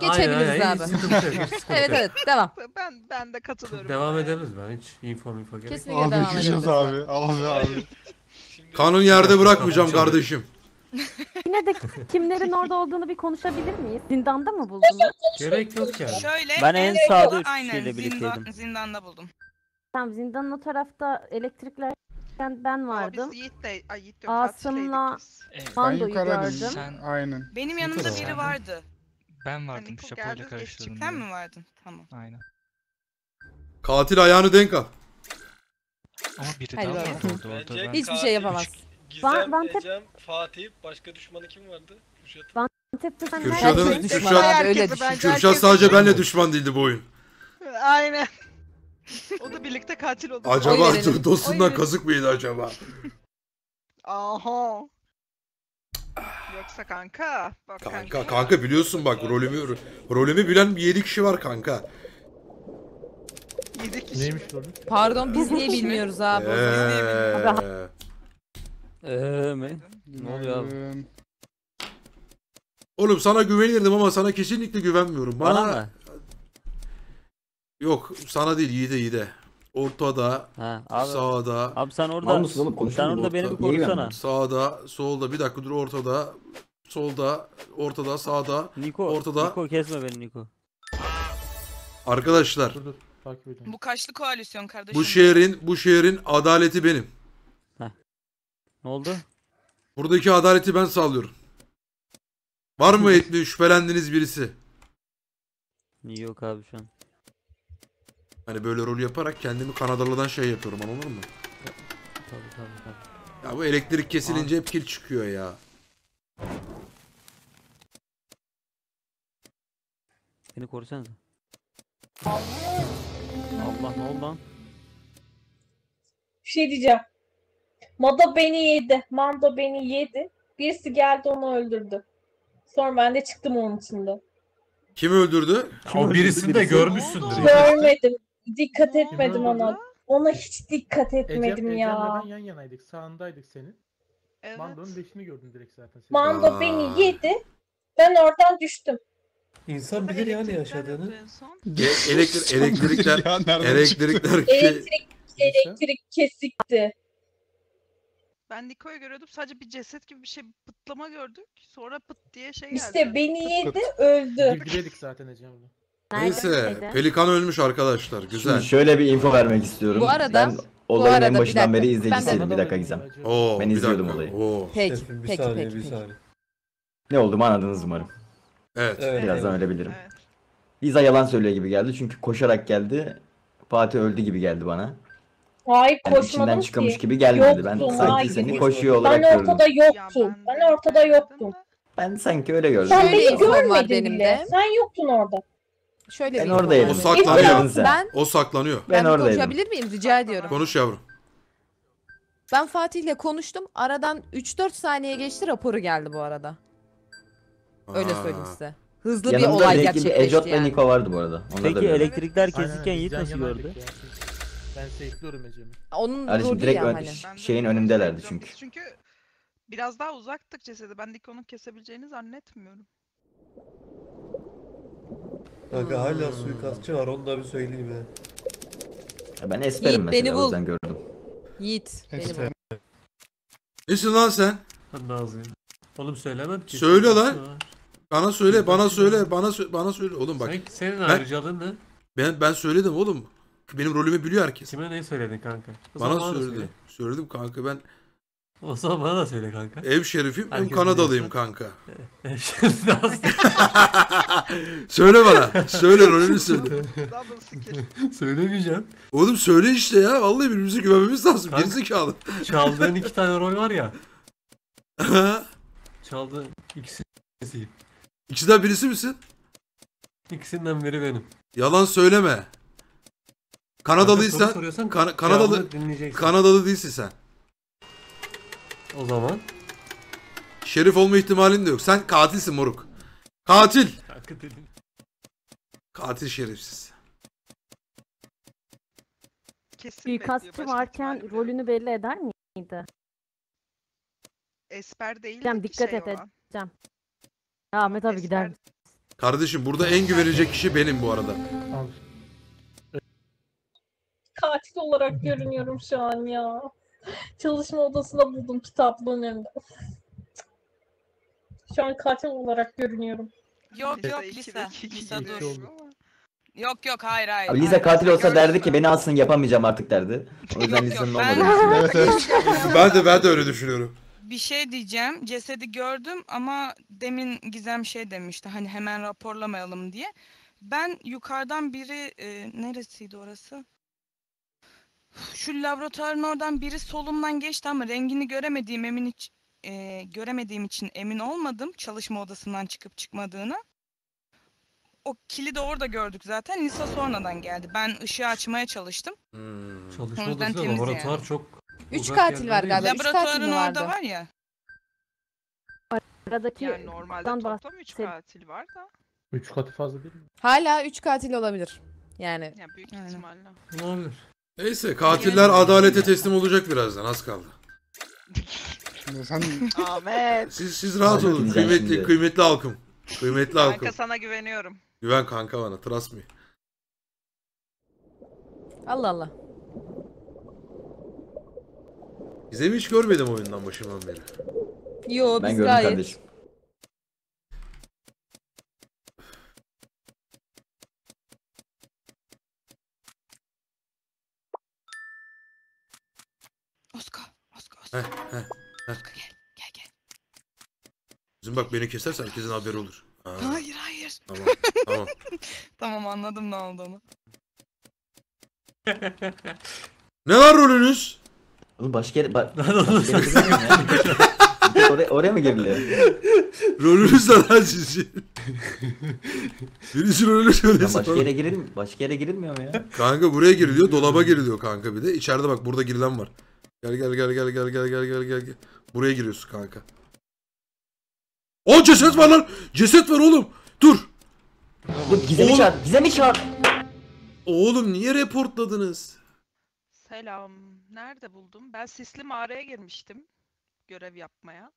Speaker 6: Aynen,
Speaker 2: Geçebiliriz
Speaker 6: aynen,
Speaker 2: abi.
Speaker 6: hiç sıkıntı
Speaker 2: Evet evet devam.
Speaker 7: Ben ben de katılıyorum.
Speaker 6: Devam
Speaker 7: buna.
Speaker 6: ederiz ben hiç info info gerek.
Speaker 2: Kesinlikle
Speaker 12: Abi
Speaker 2: devam edebiliriz.
Speaker 12: abi. Abi abi.
Speaker 1: Kanun yerde bırakmayacağım kardeşim.
Speaker 11: Yine de kimlerin orada olduğunu bir konuşabilir miyiz? Zindanda mı buldunuz?
Speaker 6: Gerek yok yani.
Speaker 7: Şöyle
Speaker 3: Ben en
Speaker 7: son-
Speaker 3: sağda üç
Speaker 7: aynen,
Speaker 3: kişiyle
Speaker 7: zindan-
Speaker 3: birlikteydim.
Speaker 7: zindanda buldum.
Speaker 11: Tamam zindanın o tarafta elektriklerken ben vardım.
Speaker 14: Yiğit de, ay Yiğit
Speaker 11: Asım'la
Speaker 4: Evet.
Speaker 12: Ben
Speaker 11: Mando'yu gördüm.
Speaker 4: Sen-
Speaker 12: Aynen.
Speaker 7: Benim yanımda biri vardı.
Speaker 4: Ben vardım
Speaker 14: Niko
Speaker 4: Şapo ile
Speaker 14: geldi,
Speaker 4: karıştırdım.
Speaker 7: Sen mi vardın? Tamam.
Speaker 4: Aynen.
Speaker 1: Katil ayağını denk al.
Speaker 4: Ama biri daha vardı orada.
Speaker 2: Hiçbir şey yapamaz.
Speaker 13: Gizem,
Speaker 11: Ben- ben tek-
Speaker 13: Ecem, Fatih, başka düşmanı kim vardı? Kürşat.
Speaker 11: Antep'te sen
Speaker 1: Kürşat'ın-
Speaker 11: nerede-
Speaker 2: Herkes düşman
Speaker 1: Kürşat-
Speaker 2: abi öyle düşün.
Speaker 14: bence-
Speaker 1: Kürşat
Speaker 14: herkes
Speaker 1: sadece
Speaker 14: düşman.
Speaker 1: benle düşman değildi bu oyun.
Speaker 14: Aynen. o da birlikte katil oldu.
Speaker 1: Acaba
Speaker 2: Oy verelim.
Speaker 1: dostundan
Speaker 14: Oy verelim.
Speaker 1: kazık mı yedi acaba?
Speaker 14: Aha. Yoksa kanka. Bak
Speaker 1: Kanka kanka biliyorsun bak rolümü rolümü bilen 7 kişi var kanka.
Speaker 14: Yedi kişi.
Speaker 9: Neymiş rolü?
Speaker 2: Pardon biz niye bilmiyoruz abi? o zaman?
Speaker 1: Eee.
Speaker 3: Eee mi? Ne oluyor abi?
Speaker 1: Oğlum sana güvenirdim ama sana kesinlikle güvenmiyorum. Bana,
Speaker 3: Bana mı?
Speaker 1: Yok sana değil Yiğit'e Yiğit'e. Ortada,
Speaker 3: Ha abi.
Speaker 1: sağda,
Speaker 3: Abi sen
Speaker 10: Mal
Speaker 3: orada
Speaker 10: mısın oğlum?
Speaker 3: sen
Speaker 10: Konuşsana
Speaker 3: orada beni bir
Speaker 10: ortada. Niye
Speaker 3: korusana.
Speaker 1: sağda, solda. Bir dakika dur ortada, solda, ortada, sağda.
Speaker 3: Niko.
Speaker 1: Ortada.
Speaker 3: Niko kesme beni Niko.
Speaker 1: Arkadaşlar
Speaker 9: Dur dur takip ediyorum.
Speaker 7: Bu kaçlı koalisyon kardeşim?
Speaker 1: bu şehrin bu şehrin adaleti benim.
Speaker 3: Ne oldu?
Speaker 1: Buradaki adaleti ben sağlıyorum. Var mı etli şüphelendiğiniz birisi?
Speaker 3: Yok abi şu an.
Speaker 1: Hani böyle rol yaparak kendimi Kanadalı'dan şey yapıyorum anladın mı?
Speaker 3: Tabii tabii tabii.
Speaker 1: Ya bu elektrik kesilince hep kil çıkıyor ya.
Speaker 3: Beni korusanıza. Allah ne oldu lan?
Speaker 8: Bir şey diyeceğim. Mado beni yedi. Mando beni yedi. Birisi geldi onu öldürdü. Sonra ben de çıktım onun içinde.
Speaker 1: Kim öldürdü?
Speaker 6: O birisini de görmüşsündür.
Speaker 8: Görmedim. Dikkat etmedim
Speaker 9: öldürdü?
Speaker 8: ona. Ona hiç dikkat etmedim
Speaker 9: Ecem,
Speaker 8: ya.
Speaker 9: Ecem'le ben yan yanaydık. Sağındaydık senin.
Speaker 14: Evet.
Speaker 9: Mando'nun beşini gördüm direkt zaten. senin.
Speaker 8: Mando
Speaker 1: Aa.
Speaker 8: beni yedi. Ben oradan düştüm.
Speaker 6: İnsan bilir yani yaşadığını.
Speaker 14: En son.
Speaker 1: E- elektrik, elektrikler,
Speaker 12: Ya nereden
Speaker 1: elektrikler
Speaker 8: Elektrik elektrik kesikti.
Speaker 14: Ben Niko'yu görüyordum. Sadece bir ceset gibi bir şey pıtlama gördük. Sonra pıt diye şey geldi.
Speaker 8: İşte beni yedi öldü.
Speaker 9: Bilgiliydik zaten Ecem'le.
Speaker 1: Neyse? Pelikan ölmüş arkadaşlar. Güzel.
Speaker 10: Şimdi şöyle bir info vermek istiyorum.
Speaker 2: Bu arada-
Speaker 10: ben olayın en
Speaker 2: arada bir
Speaker 10: başından
Speaker 2: dakika.
Speaker 10: beri izleyicisiydim. Bir dakika Gizem.
Speaker 1: Oo,
Speaker 10: Ben
Speaker 1: bir
Speaker 10: izliyordum
Speaker 1: dakika.
Speaker 10: olayı.
Speaker 1: Oo.
Speaker 2: Peki,
Speaker 6: Şefim, bir
Speaker 2: peki,
Speaker 6: saniye,
Speaker 2: peki,
Speaker 6: bir
Speaker 2: peki.
Speaker 6: saniye.
Speaker 10: Ne olduğumu anladınız umarım.
Speaker 1: Evet.
Speaker 6: Evet,
Speaker 10: Birazdan
Speaker 6: evet.
Speaker 10: öyle bilirim.
Speaker 14: Evet.
Speaker 10: Liza yalan söylüyor gibi geldi çünkü koşarak geldi. Fatih öldü gibi geldi bana.
Speaker 8: Hayır
Speaker 10: Yani
Speaker 8: koşmadım
Speaker 10: içinden
Speaker 8: ki.
Speaker 10: çıkmış gibi gelmedi. Ben
Speaker 8: Yoktum,
Speaker 10: sanki
Speaker 8: hayır.
Speaker 10: seni koşuyor olarak
Speaker 8: Ben
Speaker 10: gördüm.
Speaker 8: ortada yoktum. Ben ortada yoktum.
Speaker 10: Ben sanki öyle gördüm.
Speaker 8: Sen
Speaker 2: Şöyle
Speaker 8: beni
Speaker 2: infom var
Speaker 8: görmedin
Speaker 2: benim
Speaker 8: bile.
Speaker 2: de.
Speaker 8: Sen yoktun orada.
Speaker 2: Şöyle
Speaker 10: Ben
Speaker 2: bir
Speaker 10: oradaydım.
Speaker 1: O
Speaker 2: var.
Speaker 1: saklanıyor.
Speaker 10: Sen.
Speaker 2: Ben
Speaker 1: O saklanıyor.
Speaker 10: Ben
Speaker 2: ben bir
Speaker 10: oradaydım.
Speaker 2: konuşabilir miyim? Rica ediyorum.
Speaker 1: Konuş yavrum.
Speaker 2: Ben Fatih'le konuştum. Aradan 3-4 saniye geçti raporu geldi bu arada. Öyle
Speaker 1: Aa.
Speaker 2: söyleyeyim size. Hızlı bir
Speaker 10: Yanımda
Speaker 2: olay
Speaker 10: belki bir
Speaker 2: gerçekleşti
Speaker 10: Ejot ve
Speaker 2: yani.
Speaker 10: Niko vardı bu arada. Da
Speaker 3: Peki elektrikler kesilirken Yiğit nasıl gördü?
Speaker 9: Ben safe'liyorum Ecem'i.
Speaker 2: Onun
Speaker 10: Kardeşim direkt
Speaker 2: ya
Speaker 10: ön-
Speaker 2: hani.
Speaker 14: Ben de
Speaker 10: şeyin
Speaker 14: Niko'yu
Speaker 10: önündelerdi
Speaker 14: söyleyeceğim.
Speaker 10: çünkü.
Speaker 14: Çünkü biraz daha uzaktık cesedi. Ben Niko'nun kesebileceğini zannetmiyorum.
Speaker 6: Kanka hala suikastçı var onu da bir söyleyeyim ya.
Speaker 10: Ya Ben esperim
Speaker 2: Yiğit, beni
Speaker 10: mesela o
Speaker 2: bul.
Speaker 10: yüzden gördüm.
Speaker 2: Yiğit. Beni
Speaker 12: Esper.
Speaker 2: bul.
Speaker 1: Nesin lan sen?
Speaker 6: Ben Nazlı'yım. Oğlum söylemem ki.
Speaker 1: Söyle lan. Bana söyle, bana söyle, bana söyle, bana söyle. Oğlum bak
Speaker 6: Sen, senin
Speaker 1: Ben-
Speaker 6: ayrıcalığın ne?
Speaker 1: ben ben söyledim oğlum. Benim rolümü biliyor herkes.
Speaker 6: Kime ne söyledin kanka? O
Speaker 1: Bana söyledi.
Speaker 6: söyle.
Speaker 1: Söyledim kanka ben
Speaker 6: O zaman bana da söyle kanka.
Speaker 1: ev şerifim hem
Speaker 6: Herkes
Speaker 1: Kanadalıyım
Speaker 6: biliyorsa.
Speaker 1: kanka.
Speaker 6: Nazlı.
Speaker 1: söyle bana. Söyle rolünü söyle.
Speaker 6: Söylemeyeceğim.
Speaker 1: Oğlum söyle işte ya. Vallahi birbirimize güvenmemiz lazım.
Speaker 6: Kanka.
Speaker 1: Gerizekalı.
Speaker 6: Çaldığın iki tane rol var ya. Çaldığın ikisiyim.
Speaker 1: İkisinden birisi misin?
Speaker 6: İkisinden biri benim.
Speaker 1: Yalan söyleme. Kanadalıysan
Speaker 6: soruyorsan
Speaker 1: Kan- Kanadalı
Speaker 6: dinleyeceksin.
Speaker 1: Kanadalı değilsin sen.
Speaker 6: O zaman
Speaker 1: Şerif olma ihtimalin de yok. Sen katilsin moruk. Katil. Katil şerefsiz.
Speaker 14: Kesin
Speaker 11: Suikastçı varken rolünü belli eder miydi?
Speaker 14: Esper değil ki
Speaker 11: dikkat
Speaker 14: şey
Speaker 11: et. Ya Ahmet abi gider.
Speaker 14: Esper
Speaker 1: Kardeşim burada en güvenilecek kişi benim bu arada.
Speaker 9: Al.
Speaker 8: Katil olarak görünüyorum şu an ya. Çalışma odasında buldum kitaplığın önünde. Şu an katil olarak görünüyorum.
Speaker 7: Yok yok Lisa. Lisa dur. Yok yok hayır hayır.
Speaker 10: Abi Liza
Speaker 7: hayır,
Speaker 10: katil olsa
Speaker 7: gördün
Speaker 10: derdi ki beni alsın yapamayacağım artık derdi. O yüzden
Speaker 7: Yok,
Speaker 10: Liza'nın
Speaker 7: yok, ben-
Speaker 12: Evet evet.
Speaker 1: ben de ben de öyle düşünüyorum.
Speaker 7: Bir şey diyeceğim. Cesedi gördüm ama demin Gizem şey demişti. Hani hemen raporlamayalım diye. Ben yukarıdan biri e, neresiydi orası? Şu laboratuvarın oradan biri solumdan geçti ama rengini göremediğim emin iç- e, göremediğim için emin olmadım çalışma odasından çıkıp çıkmadığını. O kilidi orada gördük zaten. Lisa sonradan geldi. Ben ışığı açmaya çalıştım.
Speaker 1: Hmm.
Speaker 6: Çalışma
Speaker 7: O yüzden
Speaker 6: odası da
Speaker 7: temiz
Speaker 6: laboratuvar
Speaker 7: yani.
Speaker 6: çok
Speaker 2: Üç
Speaker 6: uzak
Speaker 2: katil var galiba. Üç katil
Speaker 7: Laboratuvarın
Speaker 2: mi
Speaker 7: orada
Speaker 2: vardı?
Speaker 7: var ya.
Speaker 11: Aradaki
Speaker 14: Yani normalde
Speaker 11: dan
Speaker 14: toplam 3
Speaker 11: bahset-
Speaker 14: katil var da.
Speaker 9: 3 katı fazla değil mi?
Speaker 2: Hala 3 katil olabilir. Yani
Speaker 14: Ya büyük
Speaker 7: Aynen.
Speaker 14: ihtimalle.
Speaker 6: Olabilir.
Speaker 1: Neyse katiller adalete teslim olacak birazdan az kaldı.
Speaker 12: Şimdi sen
Speaker 14: Ahmet.
Speaker 1: Siz siz rahat olun. Kıymetli
Speaker 10: şimdi.
Speaker 1: kıymetli halkım. Kıymetli halkım.
Speaker 14: Kanka sana güveniyorum.
Speaker 1: Güven kanka bana. Trust me.
Speaker 2: Allah Allah.
Speaker 1: Gizem'i hiç görmedim oyundan başından beri.
Speaker 2: Yo
Speaker 10: Ben
Speaker 2: biz
Speaker 10: gördüm
Speaker 2: gayet.
Speaker 10: kardeşim.
Speaker 1: Heh, heh, heh.
Speaker 7: Gel. Gel gel.
Speaker 1: Bizim bak beni keserse herkesin haberi olur. Ha,
Speaker 7: Hayır hayır.
Speaker 1: Tamam. Tamam.
Speaker 7: Tamam anladım ne olduğunu.
Speaker 1: Ne var rolünüz?
Speaker 10: Oğlum başka yere... Ba başka yere girmiyor ya? Oraya, oraya mı giriliyor?
Speaker 1: Rolünüz ne lan sizin? Birisi rolünü söylesin.
Speaker 10: başka yere girir mi? Başka yere girilmiyor mu ya?
Speaker 1: Kanka buraya giriliyor, dolaba giriliyor kanka bir de. İçeride bak burada girilen var. Gel gel gel gel gel gel gel gel gel gel. Buraya giriyorsun kanka. O ceset var lan. Ceset var oğlum. Dur.
Speaker 10: Dur Gizem'i
Speaker 1: Oğlum-
Speaker 10: çağır. Gizem'i çağır.
Speaker 1: Oğlum niye reportladınız?
Speaker 14: Selam. Nerede buldum? Ben sisli mağaraya girmiştim. Görev yapmaya.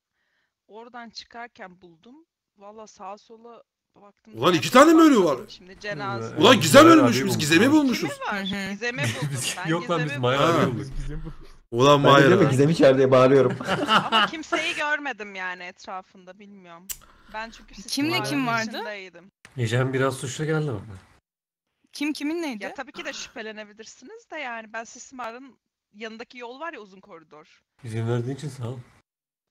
Speaker 14: Oradan çıkarken buldum. Valla sağa sola baktım.
Speaker 1: Ulan iki tane mi ölü var?
Speaker 14: Şimdi cenaze.
Speaker 1: Ulan Gizem
Speaker 6: Bayağı
Speaker 1: ölmüş biz. Gizem'i bulmuşuz.
Speaker 14: Kimi var? Gizem'i buldum. Ben
Speaker 6: Yok lan biz
Speaker 14: Gizem'i
Speaker 6: Maya
Speaker 14: buldum.
Speaker 1: Ha.
Speaker 6: bulduk.
Speaker 1: Ulan
Speaker 10: Ben de diyorum ya. Gizem'i çağır diye bağırıyorum.
Speaker 14: Ama kimseyi görmedim yani etrafında bilmiyorum. Ben çünkü sisli
Speaker 7: Kimle kim vardı?
Speaker 14: içindeydim.
Speaker 6: Ecem biraz suçlu geldi bana.
Speaker 7: Kim kimin neydi?
Speaker 14: Ya tabii ki de şüphelenebilirsiniz de yani ben sisli mağaranın yanındaki yol var ya uzun koridor.
Speaker 6: İzin verdiğin için sağ ol.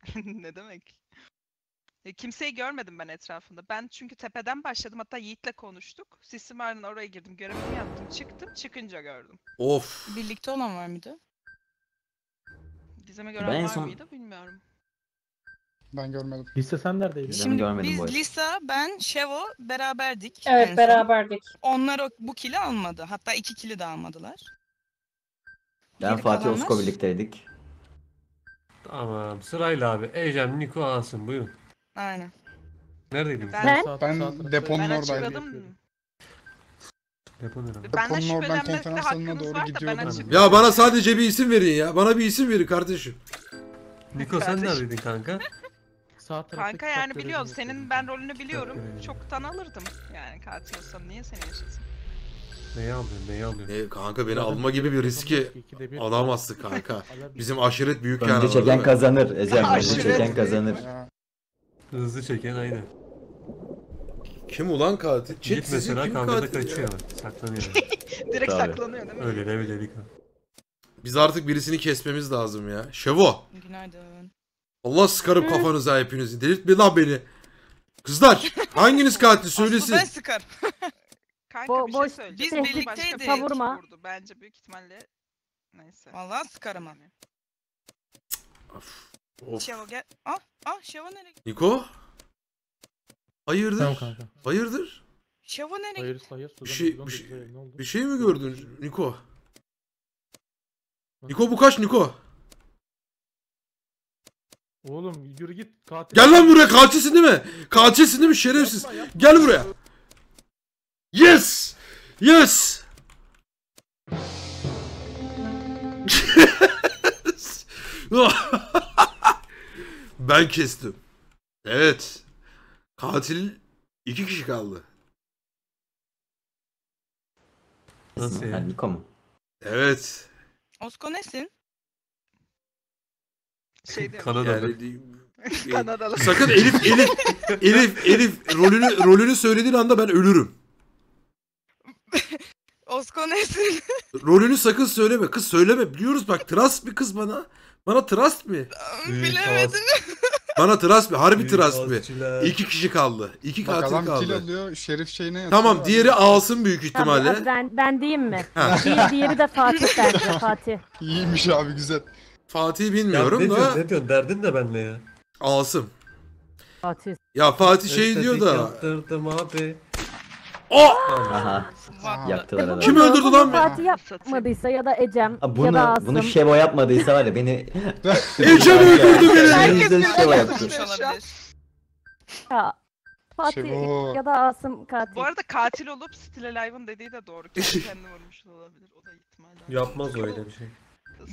Speaker 14: ne demek? E, kimseyi görmedim ben etrafında. Ben çünkü tepeden başladım hatta Yiğit'le konuştuk. Sisli mağaranın oraya girdim görevimi yaptım çıktım çıkınca gördüm.
Speaker 1: Of.
Speaker 7: Birlikte olan var mıydı?
Speaker 14: Gizem'e
Speaker 10: Ben
Speaker 14: gören
Speaker 10: en
Speaker 14: var
Speaker 10: son-
Speaker 14: mıydı bilmiyorum.
Speaker 12: ben görmedim.
Speaker 9: Lise sen neredeydin?
Speaker 10: Gizem'i
Speaker 7: Şimdi
Speaker 10: görmedim
Speaker 7: biz
Speaker 10: arada.
Speaker 7: Lisa, ben, Şevo beraberdik. en
Speaker 8: Evet beraberdik.
Speaker 7: Onlar o, bu kili almadı. Hatta iki kili de almadılar.
Speaker 10: Ben
Speaker 7: Geri
Speaker 10: Fatih
Speaker 7: kalanlar?
Speaker 10: Osko birlikteydik.
Speaker 6: Tamam sırayla abi. Ecem, Niko alsın buyurun.
Speaker 7: Aynen.
Speaker 6: Neredeydiniz?
Speaker 14: Ben-
Speaker 9: Sağ-
Speaker 12: Ben
Speaker 9: tarafta-
Speaker 12: deponun
Speaker 14: Ben
Speaker 12: oradaydım.
Speaker 14: açıkladım.
Speaker 6: Depo nerede?
Speaker 14: Benden
Speaker 12: Deponun oradan
Speaker 14: şüphelenmekle
Speaker 12: konferans salonuna
Speaker 14: hakkınız
Speaker 12: doğru
Speaker 14: var da ben
Speaker 12: gidiyordum.
Speaker 14: açıkladım.
Speaker 1: Ya bana sadece bir isim verin ya. Bana bir isim verin kardeşim.
Speaker 6: Niko sen
Speaker 14: Kardeşim.
Speaker 6: neredeydin kanka?
Speaker 9: Sağ taraftaki
Speaker 14: Kanka yani
Speaker 9: faktörü
Speaker 14: biliyorsun
Speaker 9: dinliyorum.
Speaker 14: senin ben rolünü biliyorum.
Speaker 6: Faktörü.
Speaker 14: Çoktan alırdım. Yani katil olsam niye seni yaşasın?
Speaker 6: Neyi alıyorsun? Neyi alıyorsun?
Speaker 1: E, kanka beni alma gibi bir riski
Speaker 9: ikide bir-
Speaker 1: alamazsın kanka. Bizim aşiret büyük yani.
Speaker 10: Önce çeken kazanır. Ecem önce
Speaker 14: Aşiret
Speaker 10: çeken kazanır.
Speaker 12: Ya,
Speaker 6: Hızlı çeken aynen.
Speaker 1: Kim ulan katil? Chat
Speaker 6: Git
Speaker 1: sizin
Speaker 6: mesela
Speaker 1: kim
Speaker 6: kavgada
Speaker 1: katil ya?
Speaker 6: kaçıyor. Saklanıyor.
Speaker 14: Direkt
Speaker 10: Tabii.
Speaker 14: saklanıyor değil mi?
Speaker 6: Öyle ne biledik o.
Speaker 1: Biz artık birisini kesmemiz lazım ya. Şevo.
Speaker 7: Günaydın.
Speaker 1: Allah sıkarım kafanıza hepinizi. Delirtme lan beni. Kızlar hanginiz katil söylesin.
Speaker 7: Aslı ben sıkarım.
Speaker 14: Kanka
Speaker 11: Bo-
Speaker 14: bir
Speaker 11: boş-
Speaker 14: şey söyleyeceğim.
Speaker 7: Biz
Speaker 14: Başka
Speaker 7: birlikteydik.
Speaker 14: bir
Speaker 11: Savurma.
Speaker 14: vurdu. Bence büyük ihtimalle neyse.
Speaker 7: Vallahi sıkarım ha.
Speaker 1: Of. Of.
Speaker 7: Şevo gel. Ah, ah Şevo nereye gitti?
Speaker 1: Niko? Hayırdır?
Speaker 9: Tamam kanka.
Speaker 1: Hayırdır?
Speaker 7: Şevo nereye gitti?
Speaker 9: Hayır hayır.
Speaker 1: Bir şey, bir şey,
Speaker 9: ne oldu?
Speaker 1: bir şey mi gördün Niko? Niko bu kaç Niko?
Speaker 9: Oğlum yürü git katil.
Speaker 1: Gel lan buraya katilsin değil mi? Katilsin değil mi şerefsiz?
Speaker 9: Yapma, yapma.
Speaker 1: Gel buraya. Yes! Yes! ben kestim. Evet. Katil iki kişi kaldı.
Speaker 6: Nasıl
Speaker 10: Ha,
Speaker 6: ya?
Speaker 10: Niko mu?
Speaker 1: Evet.
Speaker 7: Osko nesin?
Speaker 14: Şey.
Speaker 6: Kanadalı.
Speaker 1: Yani, e,
Speaker 14: Kanadalı.
Speaker 1: sakın Elif Elif Elif Elif rolünü rolünü söylediğin anda ben ölürüm.
Speaker 7: Osko nesin?
Speaker 1: Rolünü sakın söyleme. Kız söyleme. Biliyoruz bak trust bir kız bana. Bana trust mi?
Speaker 7: Bilemedim.
Speaker 1: Bana trust mi? Harbi
Speaker 6: Büyük
Speaker 1: trust mi? İki kişi kaldı. İki
Speaker 12: Bak
Speaker 1: katil
Speaker 12: adam kill
Speaker 1: kaldı.
Speaker 12: alıyor, Şerif şeyine yatıyor.
Speaker 1: Tamam diğeri alsın büyük
Speaker 11: Tamam,
Speaker 1: ihtimalle.
Speaker 11: ben, ben diyeyim mi?
Speaker 1: Ha.
Speaker 11: Diğeri, diğeri de Fatih bence Fatih.
Speaker 12: İyiymiş abi güzel.
Speaker 1: Fatih'i
Speaker 6: Ya
Speaker 1: bilmiyorum
Speaker 6: ne
Speaker 1: da
Speaker 6: diyorsun, ne diyorsun? Derdin de benimle ya.
Speaker 1: alsın.
Speaker 11: Fatih.
Speaker 1: Ya Fatih şey
Speaker 6: Estetik
Speaker 1: diyor da.
Speaker 6: yaptırdım abi.
Speaker 1: O!
Speaker 10: Aha. Yaktılar adamı.
Speaker 1: Kim öldürdü lan beni?
Speaker 11: Fatih yapmadıysa ya da Ecem
Speaker 10: Ha,
Speaker 11: ya da
Speaker 10: bunu,
Speaker 11: Asım.
Speaker 10: bunu Şevo yapmadıysa var ya beni...
Speaker 1: Ecem öldürdü beni.
Speaker 10: Herkes Şevo yaptı.
Speaker 11: Ya, Fatih ya da Asım katil.
Speaker 14: Bu arada katil olup Still Alive'ın dediği de doğru. Kendi vurmuş da olabilir. O da ihtimaller.
Speaker 6: Yapmaz öyle bir şey.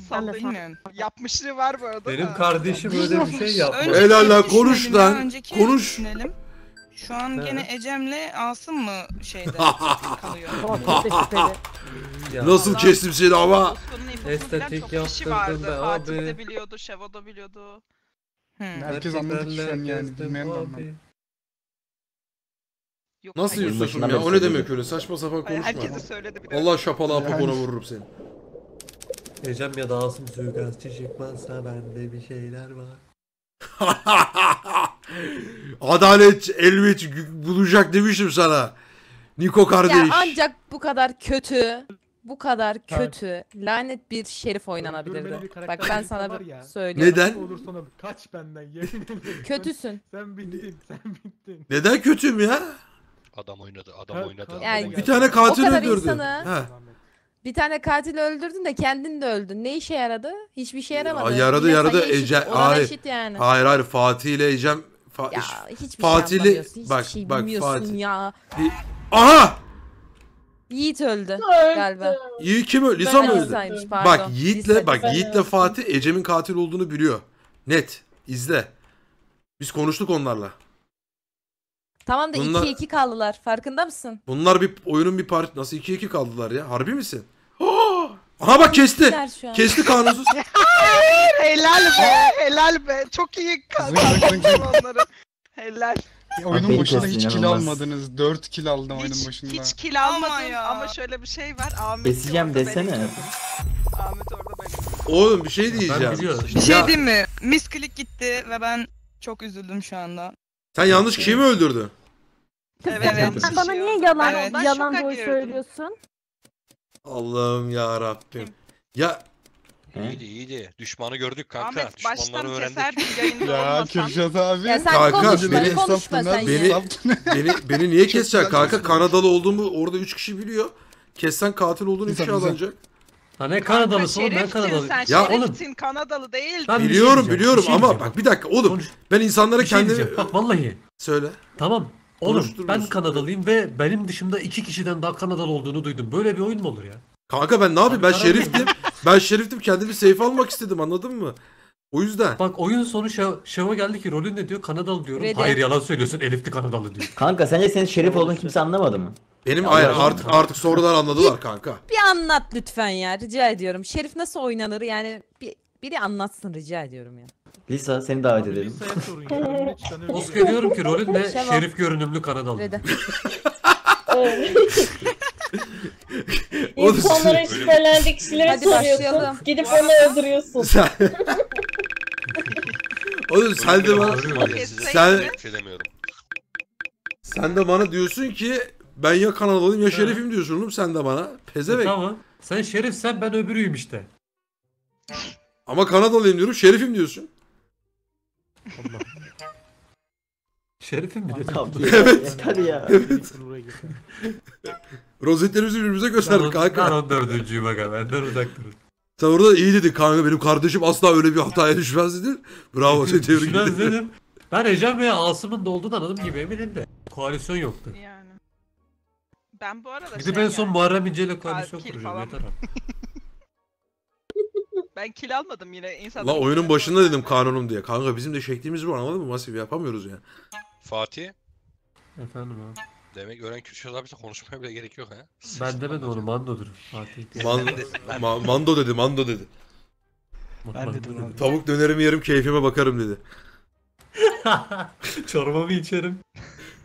Speaker 14: Sallayın. Yapmışlığı var bu arada
Speaker 6: Benim
Speaker 14: da.
Speaker 6: kardeşim öyle bir şey yapmaz.
Speaker 7: Önceki
Speaker 1: Helal lan, konuş lan,
Speaker 7: önceki
Speaker 1: konuş.
Speaker 7: Düşünelim. Şu an gene Ecem'le Asım mı şeyde kalıyor?
Speaker 1: Nasıl
Speaker 14: Allah.
Speaker 1: kestim seni ama?
Speaker 14: Osman'ın infosunu
Speaker 6: Estetik
Speaker 14: çok kişi
Speaker 6: yaptırdım
Speaker 14: vardı. Fatih
Speaker 6: abi.
Speaker 14: de biliyordu, Şevo da biliyordu.
Speaker 7: Hı.
Speaker 12: Herkes anladı ki şu an yani. Bilmeyen de anladı.
Speaker 14: Yok,
Speaker 1: Nasıl
Speaker 14: hayır.
Speaker 10: Yusuf?
Speaker 1: Yusuf'um ya? O ne demek öyle? Saçma sapan
Speaker 14: Hayır,
Speaker 1: konuşma.
Speaker 14: Herkese söyledi bir de.
Speaker 1: Allah şapalı apıp
Speaker 12: Yani.
Speaker 1: ona vururum seni.
Speaker 6: Ecem ya da Asım suikastçı çıkmazsa bende bir şeyler var.
Speaker 1: Adalet elbet bulacak demiştim sana. Niko kardeş.
Speaker 2: Ya ancak bu kadar kötü, bu kadar kötü, lanet bir şerif oynanabilirdi.
Speaker 9: Bir karakter
Speaker 2: Bak ben sana
Speaker 9: var ya.
Speaker 2: söylüyorum.
Speaker 1: Neden?
Speaker 9: Olursan ol. Kaç benden yemin ederim.
Speaker 2: Kötüsün.
Speaker 9: Sen bittin. Sen bittin.
Speaker 1: Neden kötüyüm ya?
Speaker 5: Adam oynadı, adam oynadı. adam
Speaker 2: Yani
Speaker 5: oynadı.
Speaker 1: Bir tane katil
Speaker 2: O kadar
Speaker 1: öldürdü.
Speaker 2: insanı-
Speaker 1: Ha.
Speaker 2: Bir tane katili öldürdün de kendin de öldün. Ne işe yaradı? Hiçbir şey yaramadı.
Speaker 1: Ya yaradı,
Speaker 2: Yine
Speaker 1: yaradı.
Speaker 2: sayı eşit,
Speaker 1: Ece- hayır.
Speaker 2: eşit yani.
Speaker 1: Hayır hayır Fatih ile Ecem Fa-
Speaker 2: Ya hiçbir
Speaker 1: Fatih'le-
Speaker 2: şey anlamıyorsun. Hiçbir
Speaker 1: bak,
Speaker 2: şey
Speaker 1: bak,
Speaker 2: bilmiyorsun
Speaker 1: Fatih.
Speaker 2: ya.
Speaker 1: Aha!
Speaker 2: Yiğit öldü galiba.
Speaker 1: İyi kim öldü? Lisa mı öldü?
Speaker 2: Lisa'ymış, pardon.
Speaker 1: Bak Yiğit'le bak. Yiğit'le Fatih Ecem'in katil olduğunu biliyor. Net. İzle. Biz konuştuk onlarla.
Speaker 2: Tamam da
Speaker 1: Bunlar-
Speaker 2: 2-2 kaldılar. Farkında mısın?
Speaker 1: Bunlar bir oyunun bir part nasıl 2-2 kaldılar ya? Harbi misin? Aha bak kesti.
Speaker 2: Bizler şu an.
Speaker 1: Kesti kanunsuz.
Speaker 14: Helal be, helal be. Çok iyi kazandın onları. Helal.
Speaker 12: Oyunun
Speaker 10: Beni
Speaker 12: başında hiç kill
Speaker 10: inanılmaz.
Speaker 12: almadınız. 4 kill aldım oyunun
Speaker 14: Hiç,
Speaker 12: başında.
Speaker 14: hiç kill almadın
Speaker 7: Ama ya.
Speaker 14: şöyle bir şey var. Ahmet
Speaker 10: Keseceğim
Speaker 14: orada
Speaker 10: desene.
Speaker 14: benim. Ahmet orada benim.
Speaker 1: Oğlum bir şey
Speaker 6: Ben
Speaker 1: diyeceğim.
Speaker 6: biliyorum.
Speaker 7: Bir şey
Speaker 1: Ya-
Speaker 7: diyeyim mi? Misklik gitti ve ben çok üzüldüm şu anda.
Speaker 1: Sen yanlış kişiyi mi öldürdün?
Speaker 14: Evet,
Speaker 7: Evet.
Speaker 11: Sen bana niye yalan
Speaker 14: Ben ondan
Speaker 11: yalan boy
Speaker 14: girdim.
Speaker 11: söylüyorsun?
Speaker 1: Allah'ım ya Rabbim. Ya
Speaker 5: İyiydi iyiydi. Düşmanı gördük kanka.
Speaker 14: Ahmet
Speaker 5: Düşmanları
Speaker 14: baştan
Speaker 5: öğrendik.
Speaker 14: keserdin yayında
Speaker 12: Ya
Speaker 14: olmasan.
Speaker 12: Kürşat abi.
Speaker 2: Ya sen
Speaker 1: Kanka,
Speaker 2: konuşma,
Speaker 1: beni-
Speaker 2: konuşma sen
Speaker 1: Beni-
Speaker 2: ya.
Speaker 1: beni beni niye keseceksin
Speaker 12: güzel
Speaker 1: kanka? Kanadalı olduğumu orada 3 kişi biliyor. Kessen katil olduğunu
Speaker 12: Güzel,
Speaker 1: ifşa
Speaker 12: güzel.
Speaker 1: alınacak.
Speaker 6: Ha ne Kanadalısı oğlum ben Kanadalı.
Speaker 14: sen
Speaker 1: Ya
Speaker 6: oğlum.
Speaker 14: şerifsin Kanadalı değil.
Speaker 6: Ben bir şey
Speaker 1: Biliyorum
Speaker 6: diyeceğim,
Speaker 1: biliyorum
Speaker 6: bir şey
Speaker 1: ama
Speaker 6: diyeceğim.
Speaker 1: bak bir dakika oğlum.
Speaker 6: Konuş-
Speaker 1: Ben insanlara
Speaker 6: Bir şey
Speaker 1: kendimi
Speaker 6: diyeceğim. Bak vallahi.
Speaker 1: söyle.
Speaker 6: Tamam. Oğlum ben
Speaker 1: Konuşturmuyorsun.
Speaker 6: Kanadalıyım ve benim dışımda iki kişiden daha Kanadalı olduğunu duydum. Böyle bir oyun mu olur ya?
Speaker 1: Kanka ben ne yapayım? Ben şeriftim. ben şeriftim. Kendimi safe almak istedim anladın mı? O yüzden.
Speaker 6: Bak oyun sonu Şev- Şev'a geldi ki rolün ne diyor? Kanadalı diyorum.
Speaker 2: Ready.
Speaker 6: Hayır yalan söylüyorsun. Elif'ti Kanadalı diyor.
Speaker 10: Kanka sence senin şerif olduğunu kimse anlamadı mı?
Speaker 1: Benim
Speaker 10: Ya
Speaker 1: hayır
Speaker 10: Allah
Speaker 1: artık
Speaker 10: Allah.
Speaker 1: artık sonradan anladılar kanka.
Speaker 2: Bir anlat lütfen ya rica ediyorum. Şerif nasıl oynanır yani bir, biri anlatsın rica ediyorum ya.
Speaker 10: Lisa seni davet
Speaker 9: Abi
Speaker 10: edelim.
Speaker 9: Lisa'ya sorun ya. Önüne çıkanı öldürüyor.
Speaker 6: Oscar diyorum ki rolün ne?
Speaker 2: Şevval.
Speaker 6: Şerif görünümlü Kanadalı.
Speaker 1: Oğlum,
Speaker 8: İnsanlara şüphelendiği kişilere
Speaker 2: Hadi
Speaker 8: soruyorsun.
Speaker 2: başlayalım.
Speaker 8: Gidip onu öldürüyorsun.
Speaker 1: Sen... Oğlum sen de bana, Sen-
Speaker 5: şey demiyorum.
Speaker 1: sen de bana diyorsun ki ben ya Kanadalıyım ya şerifim diyorsun oğlum sen de bana.
Speaker 6: E,
Speaker 1: Pezevenk.
Speaker 6: tamam. Sen şerifsen ben öbürüyüm işte.
Speaker 1: Ama Kanadalıyım diyorum şerifim diyorsun.
Speaker 6: Allah. Şerifim mi?
Speaker 10: Tamam,
Speaker 1: Evet.
Speaker 10: Yeter ya.
Speaker 9: Git.
Speaker 1: Rozetlerimizi birbirimize
Speaker 6: Ben,
Speaker 1: gösterdik
Speaker 6: on,
Speaker 1: kanka.
Speaker 6: ben 14. aga benden uzak durun.
Speaker 1: Sen orada iyi dedin kanka benim kardeşim asla öyle bir hataya düşmez dedin. Bravo seni tebrik
Speaker 6: Düşünmez
Speaker 1: ederim.
Speaker 6: dedim. Ben Ecem veya Asım'ın da olduğunu anladım gibi eminim de. Koalisyon yoktu.
Speaker 14: Yani. Ben bu arada
Speaker 6: Gidip
Speaker 14: şey
Speaker 6: en son
Speaker 14: yani,
Speaker 6: Muharrem İnce ile koalisyon
Speaker 14: Katil
Speaker 6: kuracağım
Speaker 14: falan.
Speaker 6: yeter artık.
Speaker 14: Ben kill almadım yine insanlar.
Speaker 1: La oyunun başında dedim kanunum diye. Kanka bizim de şeklimiz bu anladın mı? Masif yapamıyoruz ya.
Speaker 5: Fatih.
Speaker 6: Efendim abi.
Speaker 5: Demek öğren Kürşat abi konuşmaya bile gerek yok ha.
Speaker 6: Ben demedim onu Mando'dur. Fatih.
Speaker 1: Man, Ma- mando dedi mando dedi.
Speaker 4: Ben dedim abi.
Speaker 1: Tavuk dönerimi yerim keyfime bakarım dedi.
Speaker 6: Çorbamı içerim.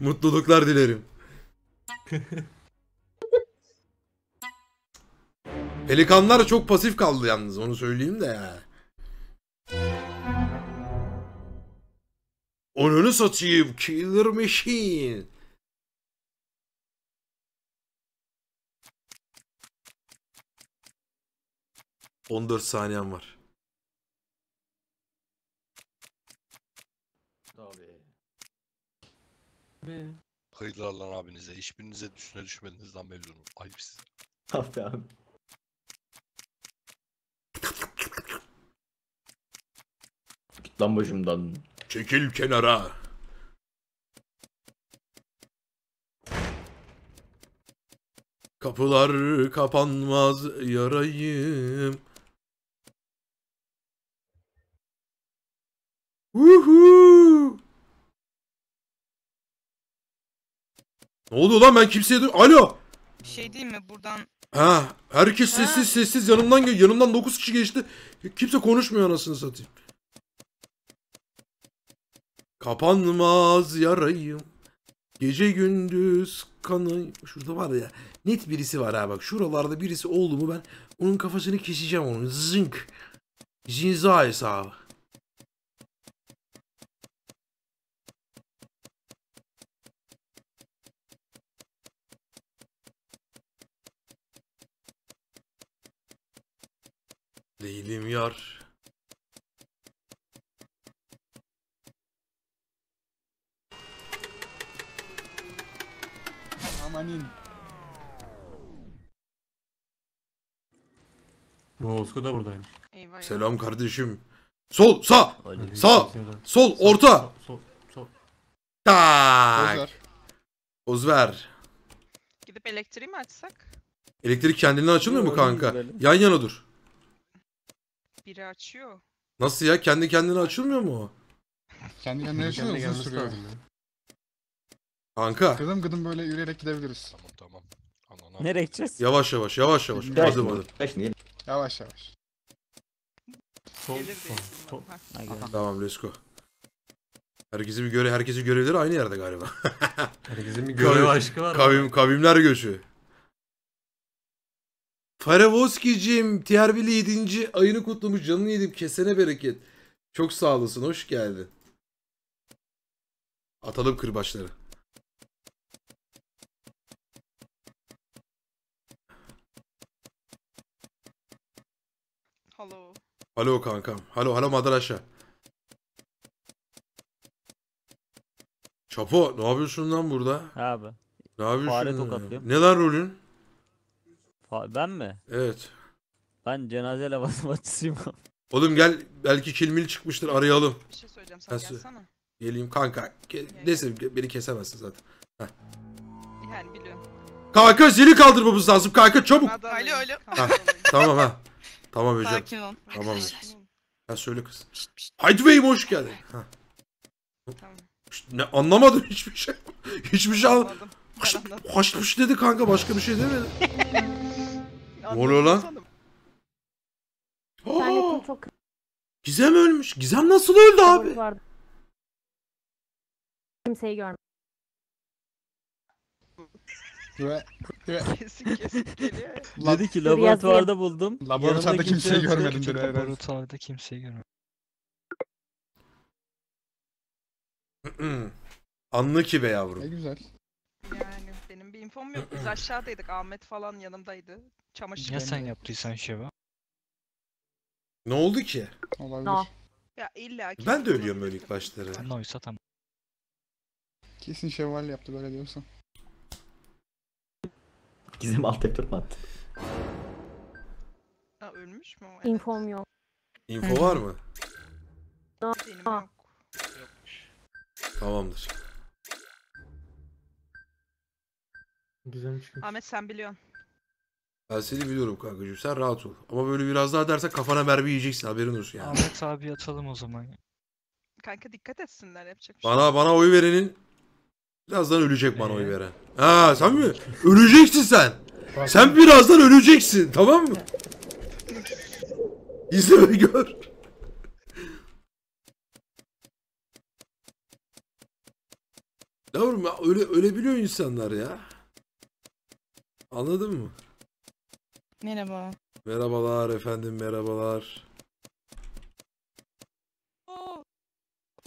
Speaker 1: Mutluluklar dilerim. Pelikanlar çok pasif kaldı yalnız onu söyleyeyim de ya. Onunu satayım Killer Machine. ...14 saniyem var.
Speaker 5: Hayırlar lan abinize. Hiçbirinize üstüne düşmediniz lan Mevlun'un. Ayıp size.
Speaker 10: Abi abi. Git lan başımdan.
Speaker 1: Çekil kenara. Kapılar kapanmaz yarayım. Uhu. Ne oldu lan ben kimseye du- Alo.
Speaker 7: Bir şey değil mi buradan
Speaker 1: Ha, herkes sessiz sessiz yanımdan yanımdan 9 kişi geçti. Kimse konuşmuyor anasını satayım. Kapanmaz yarayım. Gece gündüz kanı şurada var ya net birisi var ha bak şuralarda birisi oldu mu ben onun kafasını keseceğim onun zınk. Zinza hesabı. Leylim yar.
Speaker 12: Amanin.
Speaker 6: Moğolsko da buradaymış.
Speaker 14: Eyvah.
Speaker 1: Selam kardeşim. Sol, sağ,
Speaker 6: Aleyküm
Speaker 1: sağ,
Speaker 6: selam.
Speaker 1: sol, orta.
Speaker 6: Sol, sol.
Speaker 1: Tak.
Speaker 12: Ver.
Speaker 14: Gidip elektriği mi açsak?
Speaker 1: Elektrik kendinden açılmıyor mu kanka? Yan yana dur.
Speaker 14: Biri açıyor.
Speaker 1: Nasıl ya? Kendi kendine açılmıyor mu o?
Speaker 12: Kendi kendine yaşıyor uzun sürüyor.
Speaker 1: Kanka.
Speaker 12: Gıdım gıdım böyle yürüyerek gidebiliriz.
Speaker 5: Tamam tamam. Anana.
Speaker 3: Nereye gideceğiz?
Speaker 1: Yavaş yavaş, yavaş yavaş.
Speaker 10: Kaç
Speaker 1: Adım adım.
Speaker 10: Kaç niye?
Speaker 12: Yavaş yavaş.
Speaker 6: Sol, sol.
Speaker 1: Tamam let's go. Herkesi bir göre herkesi görevleri aynı yerde galiba.
Speaker 6: Herkesin bir görev aşkı var.
Speaker 1: Kavim kavimler göçü. Faravoski'cim TRB'li 7. ayını kutlamış canını yedim kesene bereket. Çok sağ olasın hoş geldin. Atalım kırbaçları. Alo kankam. Halo halo madraşa. Çapo ne yapıyorsun lan burada?
Speaker 3: Abi.
Speaker 1: Ne yapıyorsun?
Speaker 3: Fare tokatlıyorum.
Speaker 1: Ne lan rolün?
Speaker 3: Fa- Ben mi?
Speaker 1: Evet.
Speaker 3: Ben cenaze lavazımatçısıyım abi.
Speaker 1: Oğlum gel belki kilmil çıkmıştır arayalım.
Speaker 14: Bir şey söyleyeceğim sen
Speaker 1: Nasıl?
Speaker 14: gelsene.
Speaker 1: Geleyim kanka. Ge- Neyse beni kesemezsin zaten.
Speaker 14: Yani biliyorum.
Speaker 1: Kanka zili kaldırmamız lazım kanka çabuk.
Speaker 14: Hadi
Speaker 7: Alo, alo.
Speaker 1: Ha. Tamam ha. Tamam hocam.
Speaker 7: sakin ol.
Speaker 1: Tamam.
Speaker 14: Ol.
Speaker 1: Ha söyle kız. Haydi beyim hoş geldin. Ha.
Speaker 14: Tamam.
Speaker 1: Ne anlamadım hiçbir şey. Hiçbir şey anlamadım. Haş, haşmış dedi kanka başka bir şey demedi.
Speaker 14: Anladım
Speaker 1: oluyor lan? Aa,
Speaker 11: çok
Speaker 1: Gizem ölmüş. Gizem nasıl öldü abi?
Speaker 11: vardı. Kimseyi görmedim.
Speaker 12: Ve, ve
Speaker 14: Kesin kesin geliyor
Speaker 3: Dedi ki laboratuvarda buldum.
Speaker 12: laboratuvarda
Speaker 3: Yanımda kimse
Speaker 12: kimseyi
Speaker 3: yoktu.
Speaker 12: görmedim evet.
Speaker 4: Laboratuvarda kimseyi görmedim.
Speaker 1: Anlı ki be
Speaker 12: Ne
Speaker 1: yavrum.
Speaker 12: güzel.
Speaker 14: Yani benim bir infom yok. Biz aşağıdaydık. Ahmet falan yanımdaydı. Çamaşır
Speaker 4: Ya sen yaptıysan Şeva?
Speaker 1: Ne oldu ki?
Speaker 12: Olabilir.
Speaker 11: No.
Speaker 14: Ya illa ki.
Speaker 1: Ben de ölüyorum böyle ilk başları.
Speaker 4: Noysa tamam.
Speaker 12: Kesin şevval yaptı böyle diyorsan.
Speaker 10: Gizem alt F4 mü attı?
Speaker 14: Ha, ölmüş mü o? Evet.
Speaker 11: Infom yok.
Speaker 1: Info var mı?
Speaker 14: Benim yok.
Speaker 1: Tamamdır.
Speaker 9: Gizem çıkmış.
Speaker 14: Ahmet sen biliyorsun.
Speaker 1: Ben seni biliyorum kankacığım. Sen rahat ol. Ama böyle biraz daha dersen kafana mermi yiyeceksin haberin olsun yani.
Speaker 4: Ahmet abi atalım o zaman.
Speaker 14: Kanka dikkat etsinler yapacak bir şey.
Speaker 1: Bana bana oy verenin Birazdan ölecek bana oy
Speaker 4: ee?
Speaker 1: veren. Ha sen mi? Öleceksin sen. Sen birazdan öleceksin tamam mı? İzle ve gör. Yavrum ya öyle ölebiliyor insanlar ya. Anladın mı?
Speaker 7: Merhaba.
Speaker 1: Merhabalar efendim merhabalar.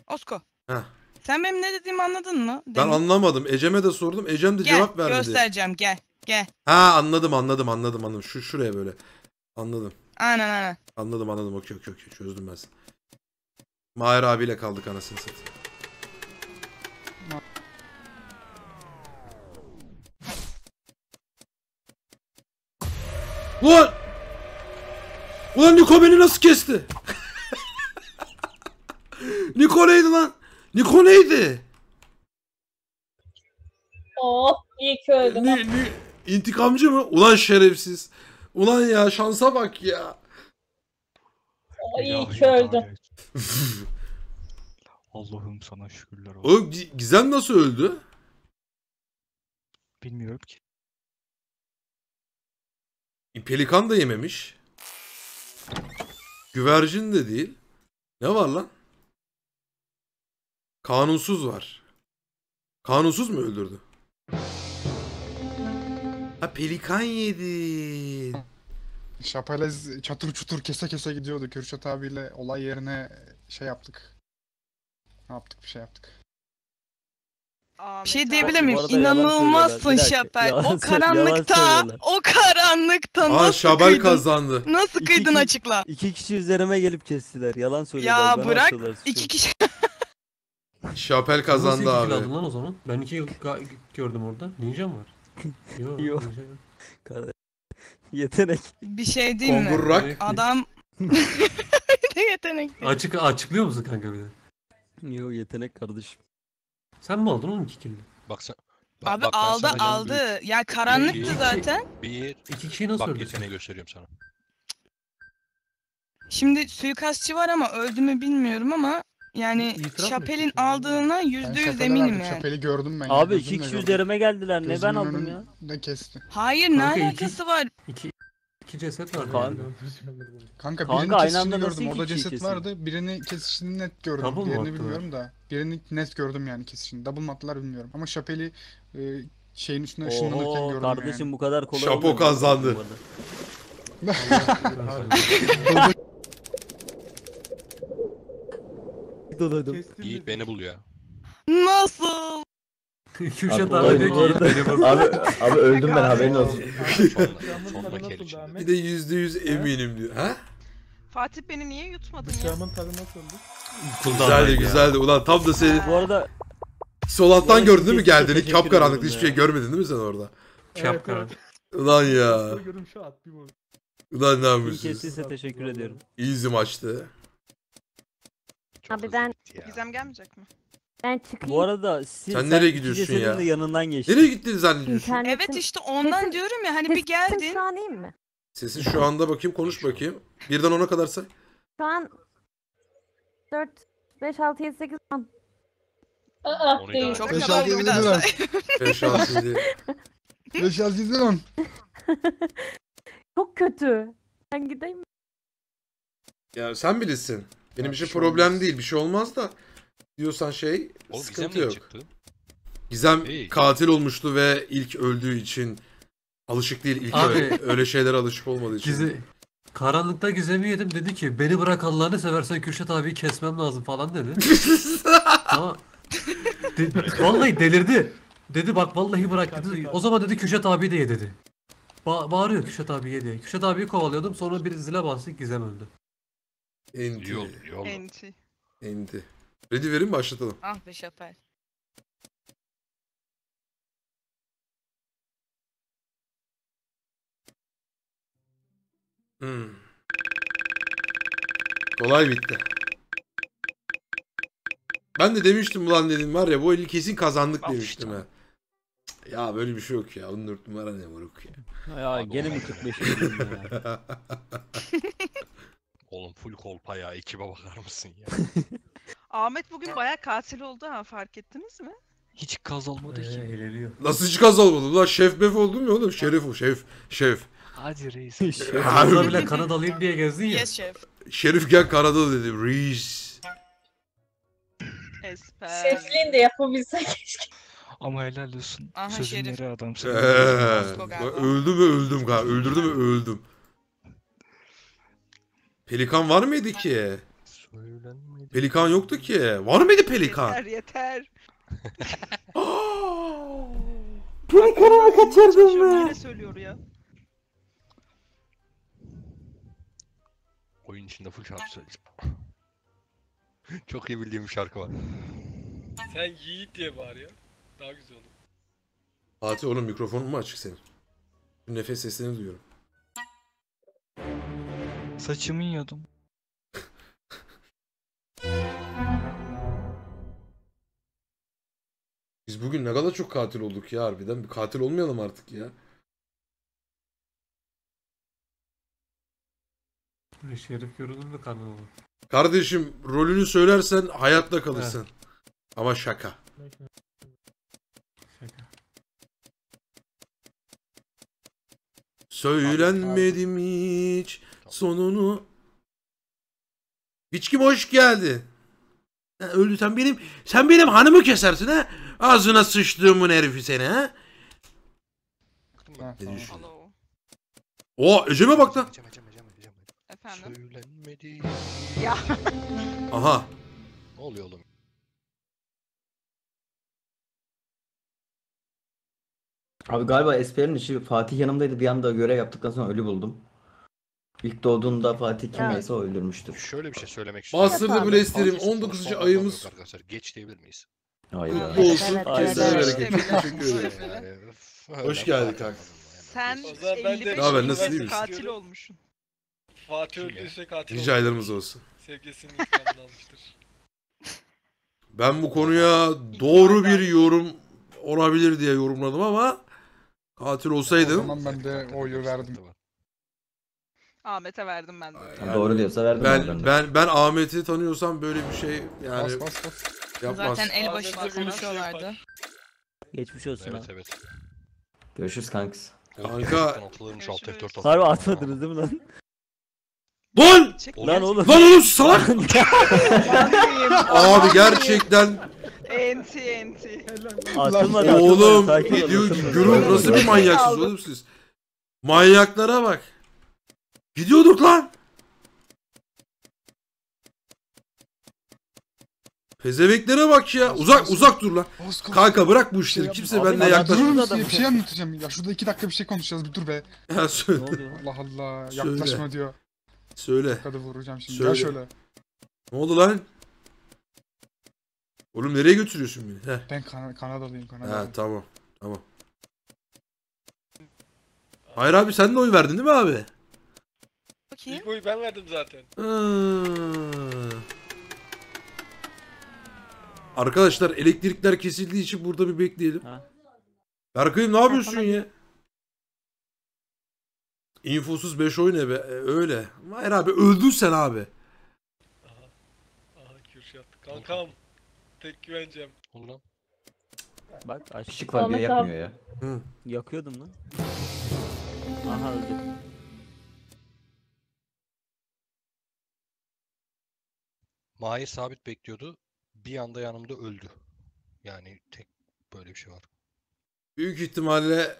Speaker 7: Osko.
Speaker 1: Heh.
Speaker 7: Sen benim ne dediğimi anladın mı?
Speaker 1: Ben
Speaker 7: Demin.
Speaker 1: anlamadım. Ecem'e de sordum. Ecem de
Speaker 7: Gel
Speaker 1: cevap vermedi.
Speaker 7: göstereceğim gel. Gel.
Speaker 1: Ha anladım anladım anladım anladım. Şu şuraya böyle. Anladım.
Speaker 7: Aynen aynen.
Speaker 1: Anladım anladım. Okey okey okey. Çözdüm ben seni. Mahir abiyle kaldık anasını satayım. Ulan! Ulan Niko beni nasıl kesti? Niko neydi lan? Niko neydi?
Speaker 8: Oh iyi ki öldüm.
Speaker 1: Ni, ni, intikamcı mı? Ulan şerefsiz. Ulan ya şansa bak ya.
Speaker 8: Oh, iyi ki öldüm.
Speaker 4: Allah'ım sana şükürler olsun.
Speaker 1: Oğlum Gi- Gizem nasıl öldü?
Speaker 4: Bilmiyorum ki.
Speaker 1: Pelikan da yememiş. Güvercin de değil. Ne var lan? Kanunsuz var. Kanunsuz mu öldürdü? Ha pelikan yedi.
Speaker 12: Şapalez çatır çutur kese kese gidiyordu. Kürşat abiyle olay yerine şey yaptık. Ne yaptık bir şey yaptık.
Speaker 7: Bir şey diyebilir miyim?
Speaker 3: Bu arada yalan
Speaker 7: İnanılmazsın.
Speaker 3: Bir dakika,
Speaker 7: Şapel.
Speaker 3: yalan
Speaker 7: O
Speaker 3: sö- yalan
Speaker 7: karanlıkta,
Speaker 3: söylüyorlar.
Speaker 7: o karanlıkta
Speaker 1: Aa
Speaker 7: nasıl
Speaker 1: Şabel
Speaker 7: kıydın?
Speaker 1: kazandı.
Speaker 7: Nasıl
Speaker 3: İki
Speaker 7: kıydın
Speaker 3: kişi-
Speaker 7: açıkla.
Speaker 3: İki kişi üzerime gelip kestiler. Yalan söylüyorlar.
Speaker 7: Ya
Speaker 3: bana
Speaker 7: bırak.
Speaker 3: atıyorlar suçu.
Speaker 7: İki kişi.
Speaker 1: Şapel
Speaker 6: Nasıl
Speaker 1: kazandı
Speaker 6: kill
Speaker 1: abi.
Speaker 6: aldın lan o zaman? Ben iki ga- gördüm orada. Ninja mı var? Yok.
Speaker 3: Yok.
Speaker 6: ninja yok.
Speaker 3: Kar- Yetenek.
Speaker 7: Bir şey diyeyim mi?
Speaker 1: Kongurrak.
Speaker 7: Adam ne yetenek.
Speaker 6: Açık açıklıyor musun kanka bir de?
Speaker 3: Yok yetenek kardeşim.
Speaker 6: Sen mi aldın oğlum iki kill'i?
Speaker 5: Bak sen. bak-
Speaker 7: Abi
Speaker 5: bak
Speaker 7: aldı aldı. Ya karanlıktı
Speaker 5: İki.
Speaker 7: zaten.
Speaker 5: Bir.
Speaker 6: İki kişiyi nasıl
Speaker 5: Bak
Speaker 6: öldürdün?
Speaker 5: yeteneği gösteriyorum sana.
Speaker 7: Şimdi suikastçı var ama öldü mü bilmiyorum ama yani
Speaker 6: İtiraf mı
Speaker 7: Şapel'in aldığına yüzde yüz eminim
Speaker 12: verdim.
Speaker 7: yani.
Speaker 12: Şapel'i gördüm ben.
Speaker 3: Abi
Speaker 12: gözümle
Speaker 3: iki kişi
Speaker 12: gördüm.
Speaker 3: üzerime geldiler. Ne ben
Speaker 12: Gözümün
Speaker 3: aldım ya?
Speaker 12: önünde kesti.
Speaker 7: Hayır ne
Speaker 6: Kanka iki-
Speaker 7: alakası var?
Speaker 6: İki, iki ceset var.
Speaker 3: Kanka.
Speaker 6: yani.
Speaker 12: Kanka,
Speaker 3: Kanka,
Speaker 12: birinin
Speaker 3: aynı
Speaker 12: kesişini
Speaker 3: nasıl
Speaker 12: gördüm.
Speaker 3: iki
Speaker 12: Orada
Speaker 3: kişiyi
Speaker 12: ceset
Speaker 3: kesiyor?
Speaker 12: vardı. Birini kesişini net gördüm.
Speaker 6: Double mı
Speaker 12: Diğerini
Speaker 6: attılar?
Speaker 12: bilmiyorum da. Birini net gördüm yani kesişini. Double mı attılar bilmiyorum. Ama Şapel'i e, şeyin üstüne ışınlanırken
Speaker 3: Oho
Speaker 12: gördüm
Speaker 3: kardeşim bu kadar kolay
Speaker 1: Şapo
Speaker 3: olmuyor
Speaker 1: kazandı.
Speaker 3: Bu arada. Doladım.
Speaker 5: Yiğit beni bul ya.
Speaker 7: Nasıl?
Speaker 6: Kürşat
Speaker 10: Abi,
Speaker 6: abi diyor ki "Yiğit beni bul."
Speaker 10: Abi, abi öldüm ben haberin olsun.
Speaker 5: Kel içinde.
Speaker 1: Bir de yüzde yüz eminim diyor. Ha?
Speaker 14: Fatih beni niye yutmadın ya?
Speaker 9: Bıçağımın tadı nasıldı?
Speaker 1: Güzeldi
Speaker 6: ya.
Speaker 1: güzeldi. Ulan tam da seni
Speaker 3: Bu arada
Speaker 1: sol alttan gördün değil mi geldiğini? Kapkaranlıkta hiçbir şey görmedin değil mi sen orada?
Speaker 6: Şapka.
Speaker 1: Ulan ya.
Speaker 9: Görüyorum şu at bir vur.
Speaker 1: Ulan ne yapıyorsunuz?
Speaker 3: kestiyse teşekkür ediyorum.
Speaker 1: Easy maçtı.
Speaker 5: Çok
Speaker 11: Abi
Speaker 5: hızlı
Speaker 11: ben-
Speaker 5: gitti ya.
Speaker 14: Gizem gelmeyecek mi?
Speaker 11: Ben çıkayım.
Speaker 3: Bu arada siz,
Speaker 1: Sen nereye
Speaker 3: iki
Speaker 1: gidiyorsun
Speaker 3: cesedin
Speaker 1: ya?
Speaker 3: de yanından geçtin.
Speaker 1: Nereye gittiğini zannediyorsun?
Speaker 11: İnternetim...
Speaker 7: Evet işte ondan
Speaker 11: Sesim-
Speaker 7: diyorum ya hani
Speaker 11: sesim
Speaker 7: bir geldin.
Speaker 11: şu an iyi mi?
Speaker 1: Sesin şu anda bakayım konuş bakayım. Birden ona kadar say.
Speaker 11: Şu an 4, 5, 6, 7, 8 an.
Speaker 8: Aa
Speaker 5: Onu
Speaker 8: değil.
Speaker 5: idare
Speaker 7: Çok
Speaker 5: et.
Speaker 12: Beş altı
Speaker 7: bir
Speaker 12: yedi
Speaker 7: daha
Speaker 12: lira.
Speaker 7: say.
Speaker 1: 5 6 7.
Speaker 12: Beş altı yedi lira.
Speaker 11: Çok kötü. Ben gideyim.
Speaker 1: Ya sen bilirsin. Benim için
Speaker 12: bir şey
Speaker 1: problem
Speaker 12: olmaz.
Speaker 1: değil. Bir şey olmaz da diyorsan şey
Speaker 5: Oğlum Gizem
Speaker 1: sıkıntı yok.
Speaker 5: çıktı?
Speaker 1: Gizem
Speaker 5: İyi.
Speaker 1: katil olmuştu ve ilk öldüğü için alışık değil. İlk
Speaker 6: Abi-
Speaker 1: öyle, öyle şeylere alışık olmadığı için.
Speaker 6: Gize... Karanlıkta Gizem'i yedim dedi ki beni bırak Allah'ını seversen Kürşat abiyi kesmem lazım falan dedi. Ama de- vallahi delirdi. Dedi bak vallahi bırak dedi. O zaman dedi Kürşat abi de ye dedi. Ba- bağırıyor Kürşat abi ye diye. Kürşat abiyi kovalıyordum sonra bir zile bastık Gizem öldü.
Speaker 1: Enti.
Speaker 5: Yol, yol.
Speaker 14: Enti.
Speaker 1: Enti. Ready verin başlatalım.
Speaker 7: Ah be Şapel.
Speaker 1: Hmm. Kolay bitti. Ben de demiştim ulan dedim var ya bu eli kesin kazandık
Speaker 5: Al
Speaker 1: demiştim
Speaker 5: işte.
Speaker 1: ha. Ya böyle bir şey yok ya. 14 numara ne moruk ya.
Speaker 3: Ya gene mi
Speaker 5: olmaz
Speaker 3: 45 yedin ya?
Speaker 5: Full kolpa ya. Ekibe bakar mısın ya?
Speaker 14: Ahmet bugün bayağı katil oldu ha fark ettiniz mi?
Speaker 5: Hiç kaz olmadı
Speaker 6: Ee,
Speaker 5: ki.
Speaker 6: eğleniyor.
Speaker 1: Nasıl hiç kaz olmadı? Ulan şef bef oldum ya oğlum. Şerif o şef. Şef.
Speaker 5: Hadi reis.
Speaker 6: Orada bile Kanadalıyım diye gezdin ya.
Speaker 7: Yes şef.
Speaker 1: Şerif gel Kanada dedim. Reis.
Speaker 14: Esper.
Speaker 8: Şefliğini de yapabilsek keşke.
Speaker 4: Ama helal olsun.
Speaker 7: Aha,
Speaker 4: Sözün
Speaker 7: Şerif.
Speaker 4: eri adamsın.
Speaker 1: Ee,
Speaker 7: Mosko galiba.
Speaker 1: öldü mü öldüm galiba. Öldürdü mü öldüm. Pelikan var mıydı ki? Pelikan yoktu ki. Var mıydı pelikan?
Speaker 14: Yeter yeter.
Speaker 1: Pelikanı kaçırdım
Speaker 14: ben. Yine söylüyor ya.
Speaker 5: Oyun içinde full şarkı söyleyeceğim. Çok iyi bildiğim bir şarkı var.
Speaker 13: Sen Yiğit diye bağır ya. Daha güzel olur.
Speaker 1: Fatih oğlum mikrofonun mu açık senin? Nefes seslerini duyuyorum.
Speaker 4: Saçımı yiyordum.
Speaker 1: Biz bugün ne kadar çok katil olduk ya harbiden. Bir katil olmayalım artık ya.
Speaker 6: Şerif görünür mü kanalı?
Speaker 1: Kardeşim rolünü söylersen hayatta kalırsın. Ama şaka. Söylenmedim hiç sonunu. Biçkim hoş geldin. Ha, öldü sen benim sen benim hanımı kesersin ha. Ağzına sıçtığımın herifi seni ha. Ne diyorsun? O Ecem'e bak lan.
Speaker 14: Efendim?
Speaker 5: Söylenmedi.
Speaker 14: Ya.
Speaker 1: Aha.
Speaker 5: Ne oluyor oğlum?
Speaker 10: Abi galiba Esper'in işi Fatih yanımdaydı bir anda görev yaptıktan sonra ölü buldum. İlk doğduğunda Fatih kim
Speaker 5: Ya.
Speaker 10: neyse o öldürmüştür.
Speaker 5: Şöyle bir şey söylemek istiyorum.
Speaker 1: Bastırdı Blaster'im
Speaker 5: Fazla
Speaker 1: 19.
Speaker 5: spor salonu
Speaker 1: ayımız
Speaker 5: yok Arkadaşlar geç diyebilir miyiz?
Speaker 10: Hayda.
Speaker 1: Kutlu olsun.
Speaker 11: Evet, evet,
Speaker 1: bereket.
Speaker 11: evet.
Speaker 1: Çok teşekkür ederim.
Speaker 5: Yani, öf,
Speaker 1: Hoş
Speaker 5: öyle
Speaker 1: geldin kanka.
Speaker 14: Sen
Speaker 13: O zaman ben de
Speaker 14: 55
Speaker 1: Ne haber,
Speaker 14: yıl
Speaker 1: nasıl, iyi misin?
Speaker 14: katil olmuşsun.
Speaker 13: Fatih öldüyse katil
Speaker 1: Rica
Speaker 13: olmuş.
Speaker 1: ederimiz olsun.
Speaker 13: Sevgisinin intikamını almıştır.
Speaker 1: Ben bu konuya doğru bir yorum olabilir diye yorumladım ama katil
Speaker 12: O
Speaker 1: olsaydım
Speaker 12: zaman ben de oyu verdim.
Speaker 14: Ahmet'e verdim ben de.
Speaker 10: Ha, doğru diyorsa verdim ben
Speaker 1: ben
Speaker 10: de.
Speaker 1: ben ben Ahmet'i tanıyorsam böyle bir şey yani
Speaker 12: Bas bas bas.
Speaker 1: yapmaz.
Speaker 7: Zaten el başında
Speaker 13: şey
Speaker 7: konuşuyorlardı.
Speaker 3: Geçmiş olsun
Speaker 5: Evet
Speaker 3: ha.
Speaker 5: evet.
Speaker 10: Görüşürüz kanks.
Speaker 1: Kanka
Speaker 5: Atılırmış alt F4 atılır.
Speaker 3: Harbi atmadınız değil mi lan?
Speaker 1: Lan!
Speaker 3: Lan oğlum.
Speaker 1: Lan oğlum salak! Abi gerçekten
Speaker 14: Enti enti.
Speaker 3: Atılmadı
Speaker 1: oğlum
Speaker 3: atılmadı. Sakin ol,
Speaker 1: video
Speaker 3: atılmadı.
Speaker 1: görün nasıl bir manyaksınız oğlum siz. Manyaklara bak. Gidiyorduk lan. Pezevenklere bak ya. Uzak uzak dur lan. Kanka bırak bu
Speaker 12: şey
Speaker 1: işleri.
Speaker 12: yap-
Speaker 1: Kimse
Speaker 12: Abi,
Speaker 1: benimle
Speaker 12: ya durur musun? Bir şey anlatacağım ya. Şurada iki dakika bir şey konuşacağız bir dur be.
Speaker 1: Ya
Speaker 3: Ne
Speaker 1: söyle.
Speaker 3: oluyor?
Speaker 12: Allah Allah.
Speaker 1: Söyle.
Speaker 12: Yaklaşma diyor.
Speaker 1: Söyle.
Speaker 12: Kadı vuracağım şimdi.
Speaker 1: Söyle.
Speaker 12: Gel şöyle.
Speaker 1: Ne oldu lan? Oğlum nereye götürüyorsun beni? Heh.
Speaker 12: Ben Kan- Kanadalıyım
Speaker 1: Ha
Speaker 12: Kanadalıyım.
Speaker 1: tamam. Tamam. Hayır abi sen de oy verdin değil mi abi?
Speaker 7: Bakayım.
Speaker 13: İlk oyu ben verdim zaten.
Speaker 1: Hmm. Arkadaşlar elektrikler kesildiği için burada bir bekleyelim.
Speaker 3: Ha.
Speaker 1: Berkay'ım ne yapıyorsun ya? İnfosuz 5 oy ne be? E, öyle. Hayır abi öldün sen abi.
Speaker 13: Aha Kürşat. Kankam. Tek güvencem.
Speaker 5: Lan.
Speaker 3: Bak aç.
Speaker 10: Işık var
Speaker 8: abi.
Speaker 10: yakmıyor ya.
Speaker 1: Hı.
Speaker 3: Yakıyordum lan. Aha öldü.
Speaker 5: Mahir sabit bekliyordu. Bir anda yanımda öldü. Yani tek böyle bir şey var.
Speaker 1: Büyük ihtimalle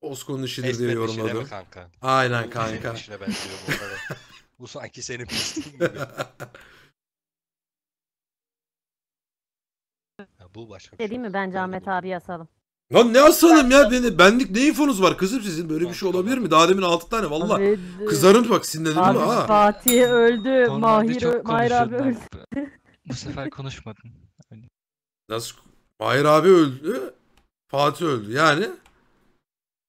Speaker 1: Osko'nun işidir diye
Speaker 5: mi
Speaker 1: yorumladım.
Speaker 5: kanka?
Speaker 1: Aynen kanka.
Speaker 5: Senin işine benziyor bu arada. bu sanki senin pisliğin gibi. Ya bu başka bir
Speaker 11: Şey
Speaker 5: şey.
Speaker 11: değil mi? Bence Ahmet abi yasalım.
Speaker 1: Lan ne asalım ya beni benlik ne infonuz var kızım sizin böyle bir şey olabilir mi? Daha demin 6 tane valla
Speaker 11: Abi,
Speaker 1: kızarım bak sinirlendim
Speaker 11: Abi
Speaker 1: ha.
Speaker 11: Fatih öldü.
Speaker 4: Normalde
Speaker 11: Mahir,
Speaker 4: çok
Speaker 11: Mahir abi öldü.
Speaker 4: konuşuyordun. Bu sefer konuşmadın.
Speaker 1: Nasıl? Mahir abi öldü. Fatih öldü. Yani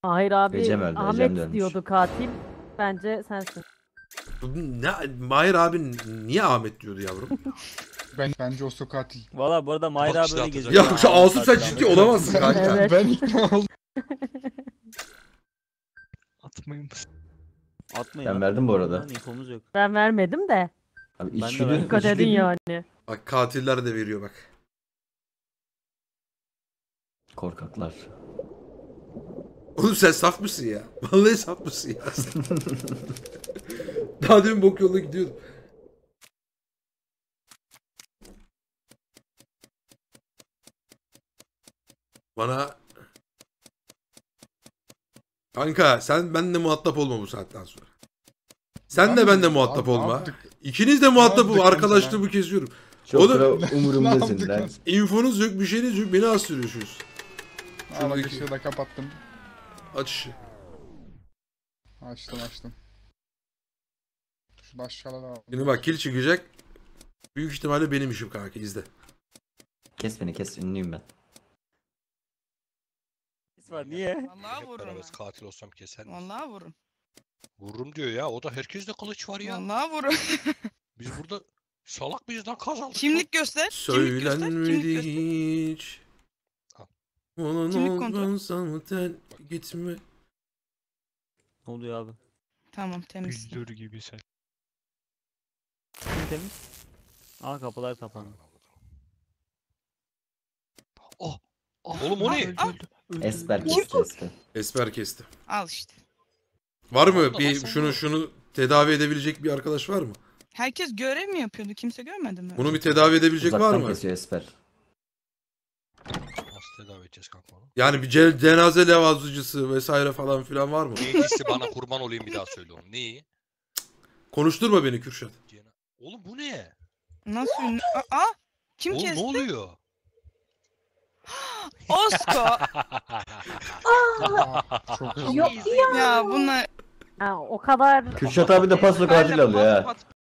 Speaker 11: Mahir abi
Speaker 10: Ecem öldü, Ecem
Speaker 11: Ahmet
Speaker 10: ölmüş.
Speaker 11: diyordu katil. Bence sensin.
Speaker 1: bu ne, Mahir abi niye Ahmet diyordu yavrum?
Speaker 12: Ben bence o katil.
Speaker 3: Valla bu arada Mahir
Speaker 5: Bak işte
Speaker 3: öyle
Speaker 5: atacak.
Speaker 3: geziyor.
Speaker 1: ya şu Asım sen ciddi olamazsın
Speaker 12: Ben,
Speaker 1: kanka.
Speaker 11: Evet.
Speaker 12: ben ikna oldum.
Speaker 4: Atmayın?
Speaker 3: Atmayın
Speaker 10: Ben verdim bu arada.
Speaker 3: Lan infomuz yok.
Speaker 11: Ben vermedim de.
Speaker 10: Abi
Speaker 3: Ben de
Speaker 10: içgüdü,
Speaker 3: verdim.
Speaker 11: Dikkat
Speaker 10: içgüdü
Speaker 11: edin yani.
Speaker 1: Bak katiller de veriyor bak.
Speaker 10: Korkaklar.
Speaker 1: Oğlum sen saf mısın ya? Vallahi saf mısın ya? Daha demin bok yolda gidiyordum. Bana Kanka sen benimle muhatap olma bu saatten sonra. Sen
Speaker 12: Ben
Speaker 1: de
Speaker 12: Abi
Speaker 1: muhatap olma. İkiniz de muhatap
Speaker 12: lan
Speaker 1: Arkadaşlığımı kesiyorum.
Speaker 10: Çok
Speaker 1: Oğlum
Speaker 10: da umurumdasın lan.
Speaker 1: infonuz yok, bir şeyiniz yok. Beni astırıyorsunuz.
Speaker 12: Ama
Speaker 1: Şuradaki-
Speaker 12: ışığı da kapattım.
Speaker 1: Aç.
Speaker 12: Açtım açtım. Şu başkaları da
Speaker 1: Şimdi bak kill çıkacak. Büyük ihtimalle benim işim kanka izle.
Speaker 10: Kes beni kes ünlüyüm ben.
Speaker 3: Var niye?
Speaker 7: Vallahi vururum. ha.
Speaker 5: katil olsam keser misin?
Speaker 7: Vallahi vururum.
Speaker 5: Vururum diyor ya. O da herkeste kılıç var ya.
Speaker 7: Vallahi vururum.
Speaker 5: Biz burada salak mıyız lan kazandık.
Speaker 7: Kimlik göster. Kimlik göster. Kimlik
Speaker 1: Söylenmedi
Speaker 7: göster.
Speaker 1: hiç. Onun
Speaker 7: Kimlik kontrol.
Speaker 1: oldan zaten gitme.
Speaker 3: Ne oluyor abi?
Speaker 7: Tamam temiz.
Speaker 4: Güldür gibi sen.
Speaker 3: Kim temiz? Aa kapılar kapandı.
Speaker 5: Oh. Oğlum o ne?
Speaker 10: Esber kesti esber.
Speaker 1: Esper kesti.
Speaker 7: Al işte.
Speaker 1: Var mı bir şunu şunu tedavi edebilecek bir arkadaş var mı?
Speaker 7: Herkes görev mi yapıyordu? Kimse görmedi mi?
Speaker 1: Bunu bir tedavi edebilecek var
Speaker 10: Uzaktan
Speaker 1: mı?
Speaker 10: kesiyor esper.
Speaker 5: Nasıl tedavi edeceğiz kanka onu?
Speaker 1: Yani bir ce- cenaze levazıcısı vesaire falan filan var mı?
Speaker 5: Neycisi bana kurban olayım bir daha söyle onu. Neyi?
Speaker 1: Konuşturma beni Kürşat.
Speaker 5: Oğlum bu ne?
Speaker 7: Nasıl ünlü? Aa! Kim
Speaker 5: Oğlum
Speaker 7: kesti?
Speaker 5: ne oluyor?
Speaker 7: Osko!
Speaker 12: Çok
Speaker 8: Yok
Speaker 7: ya bunlar
Speaker 11: Ha, o kadar
Speaker 10: Kürşat abi de paso katil alıyor ha.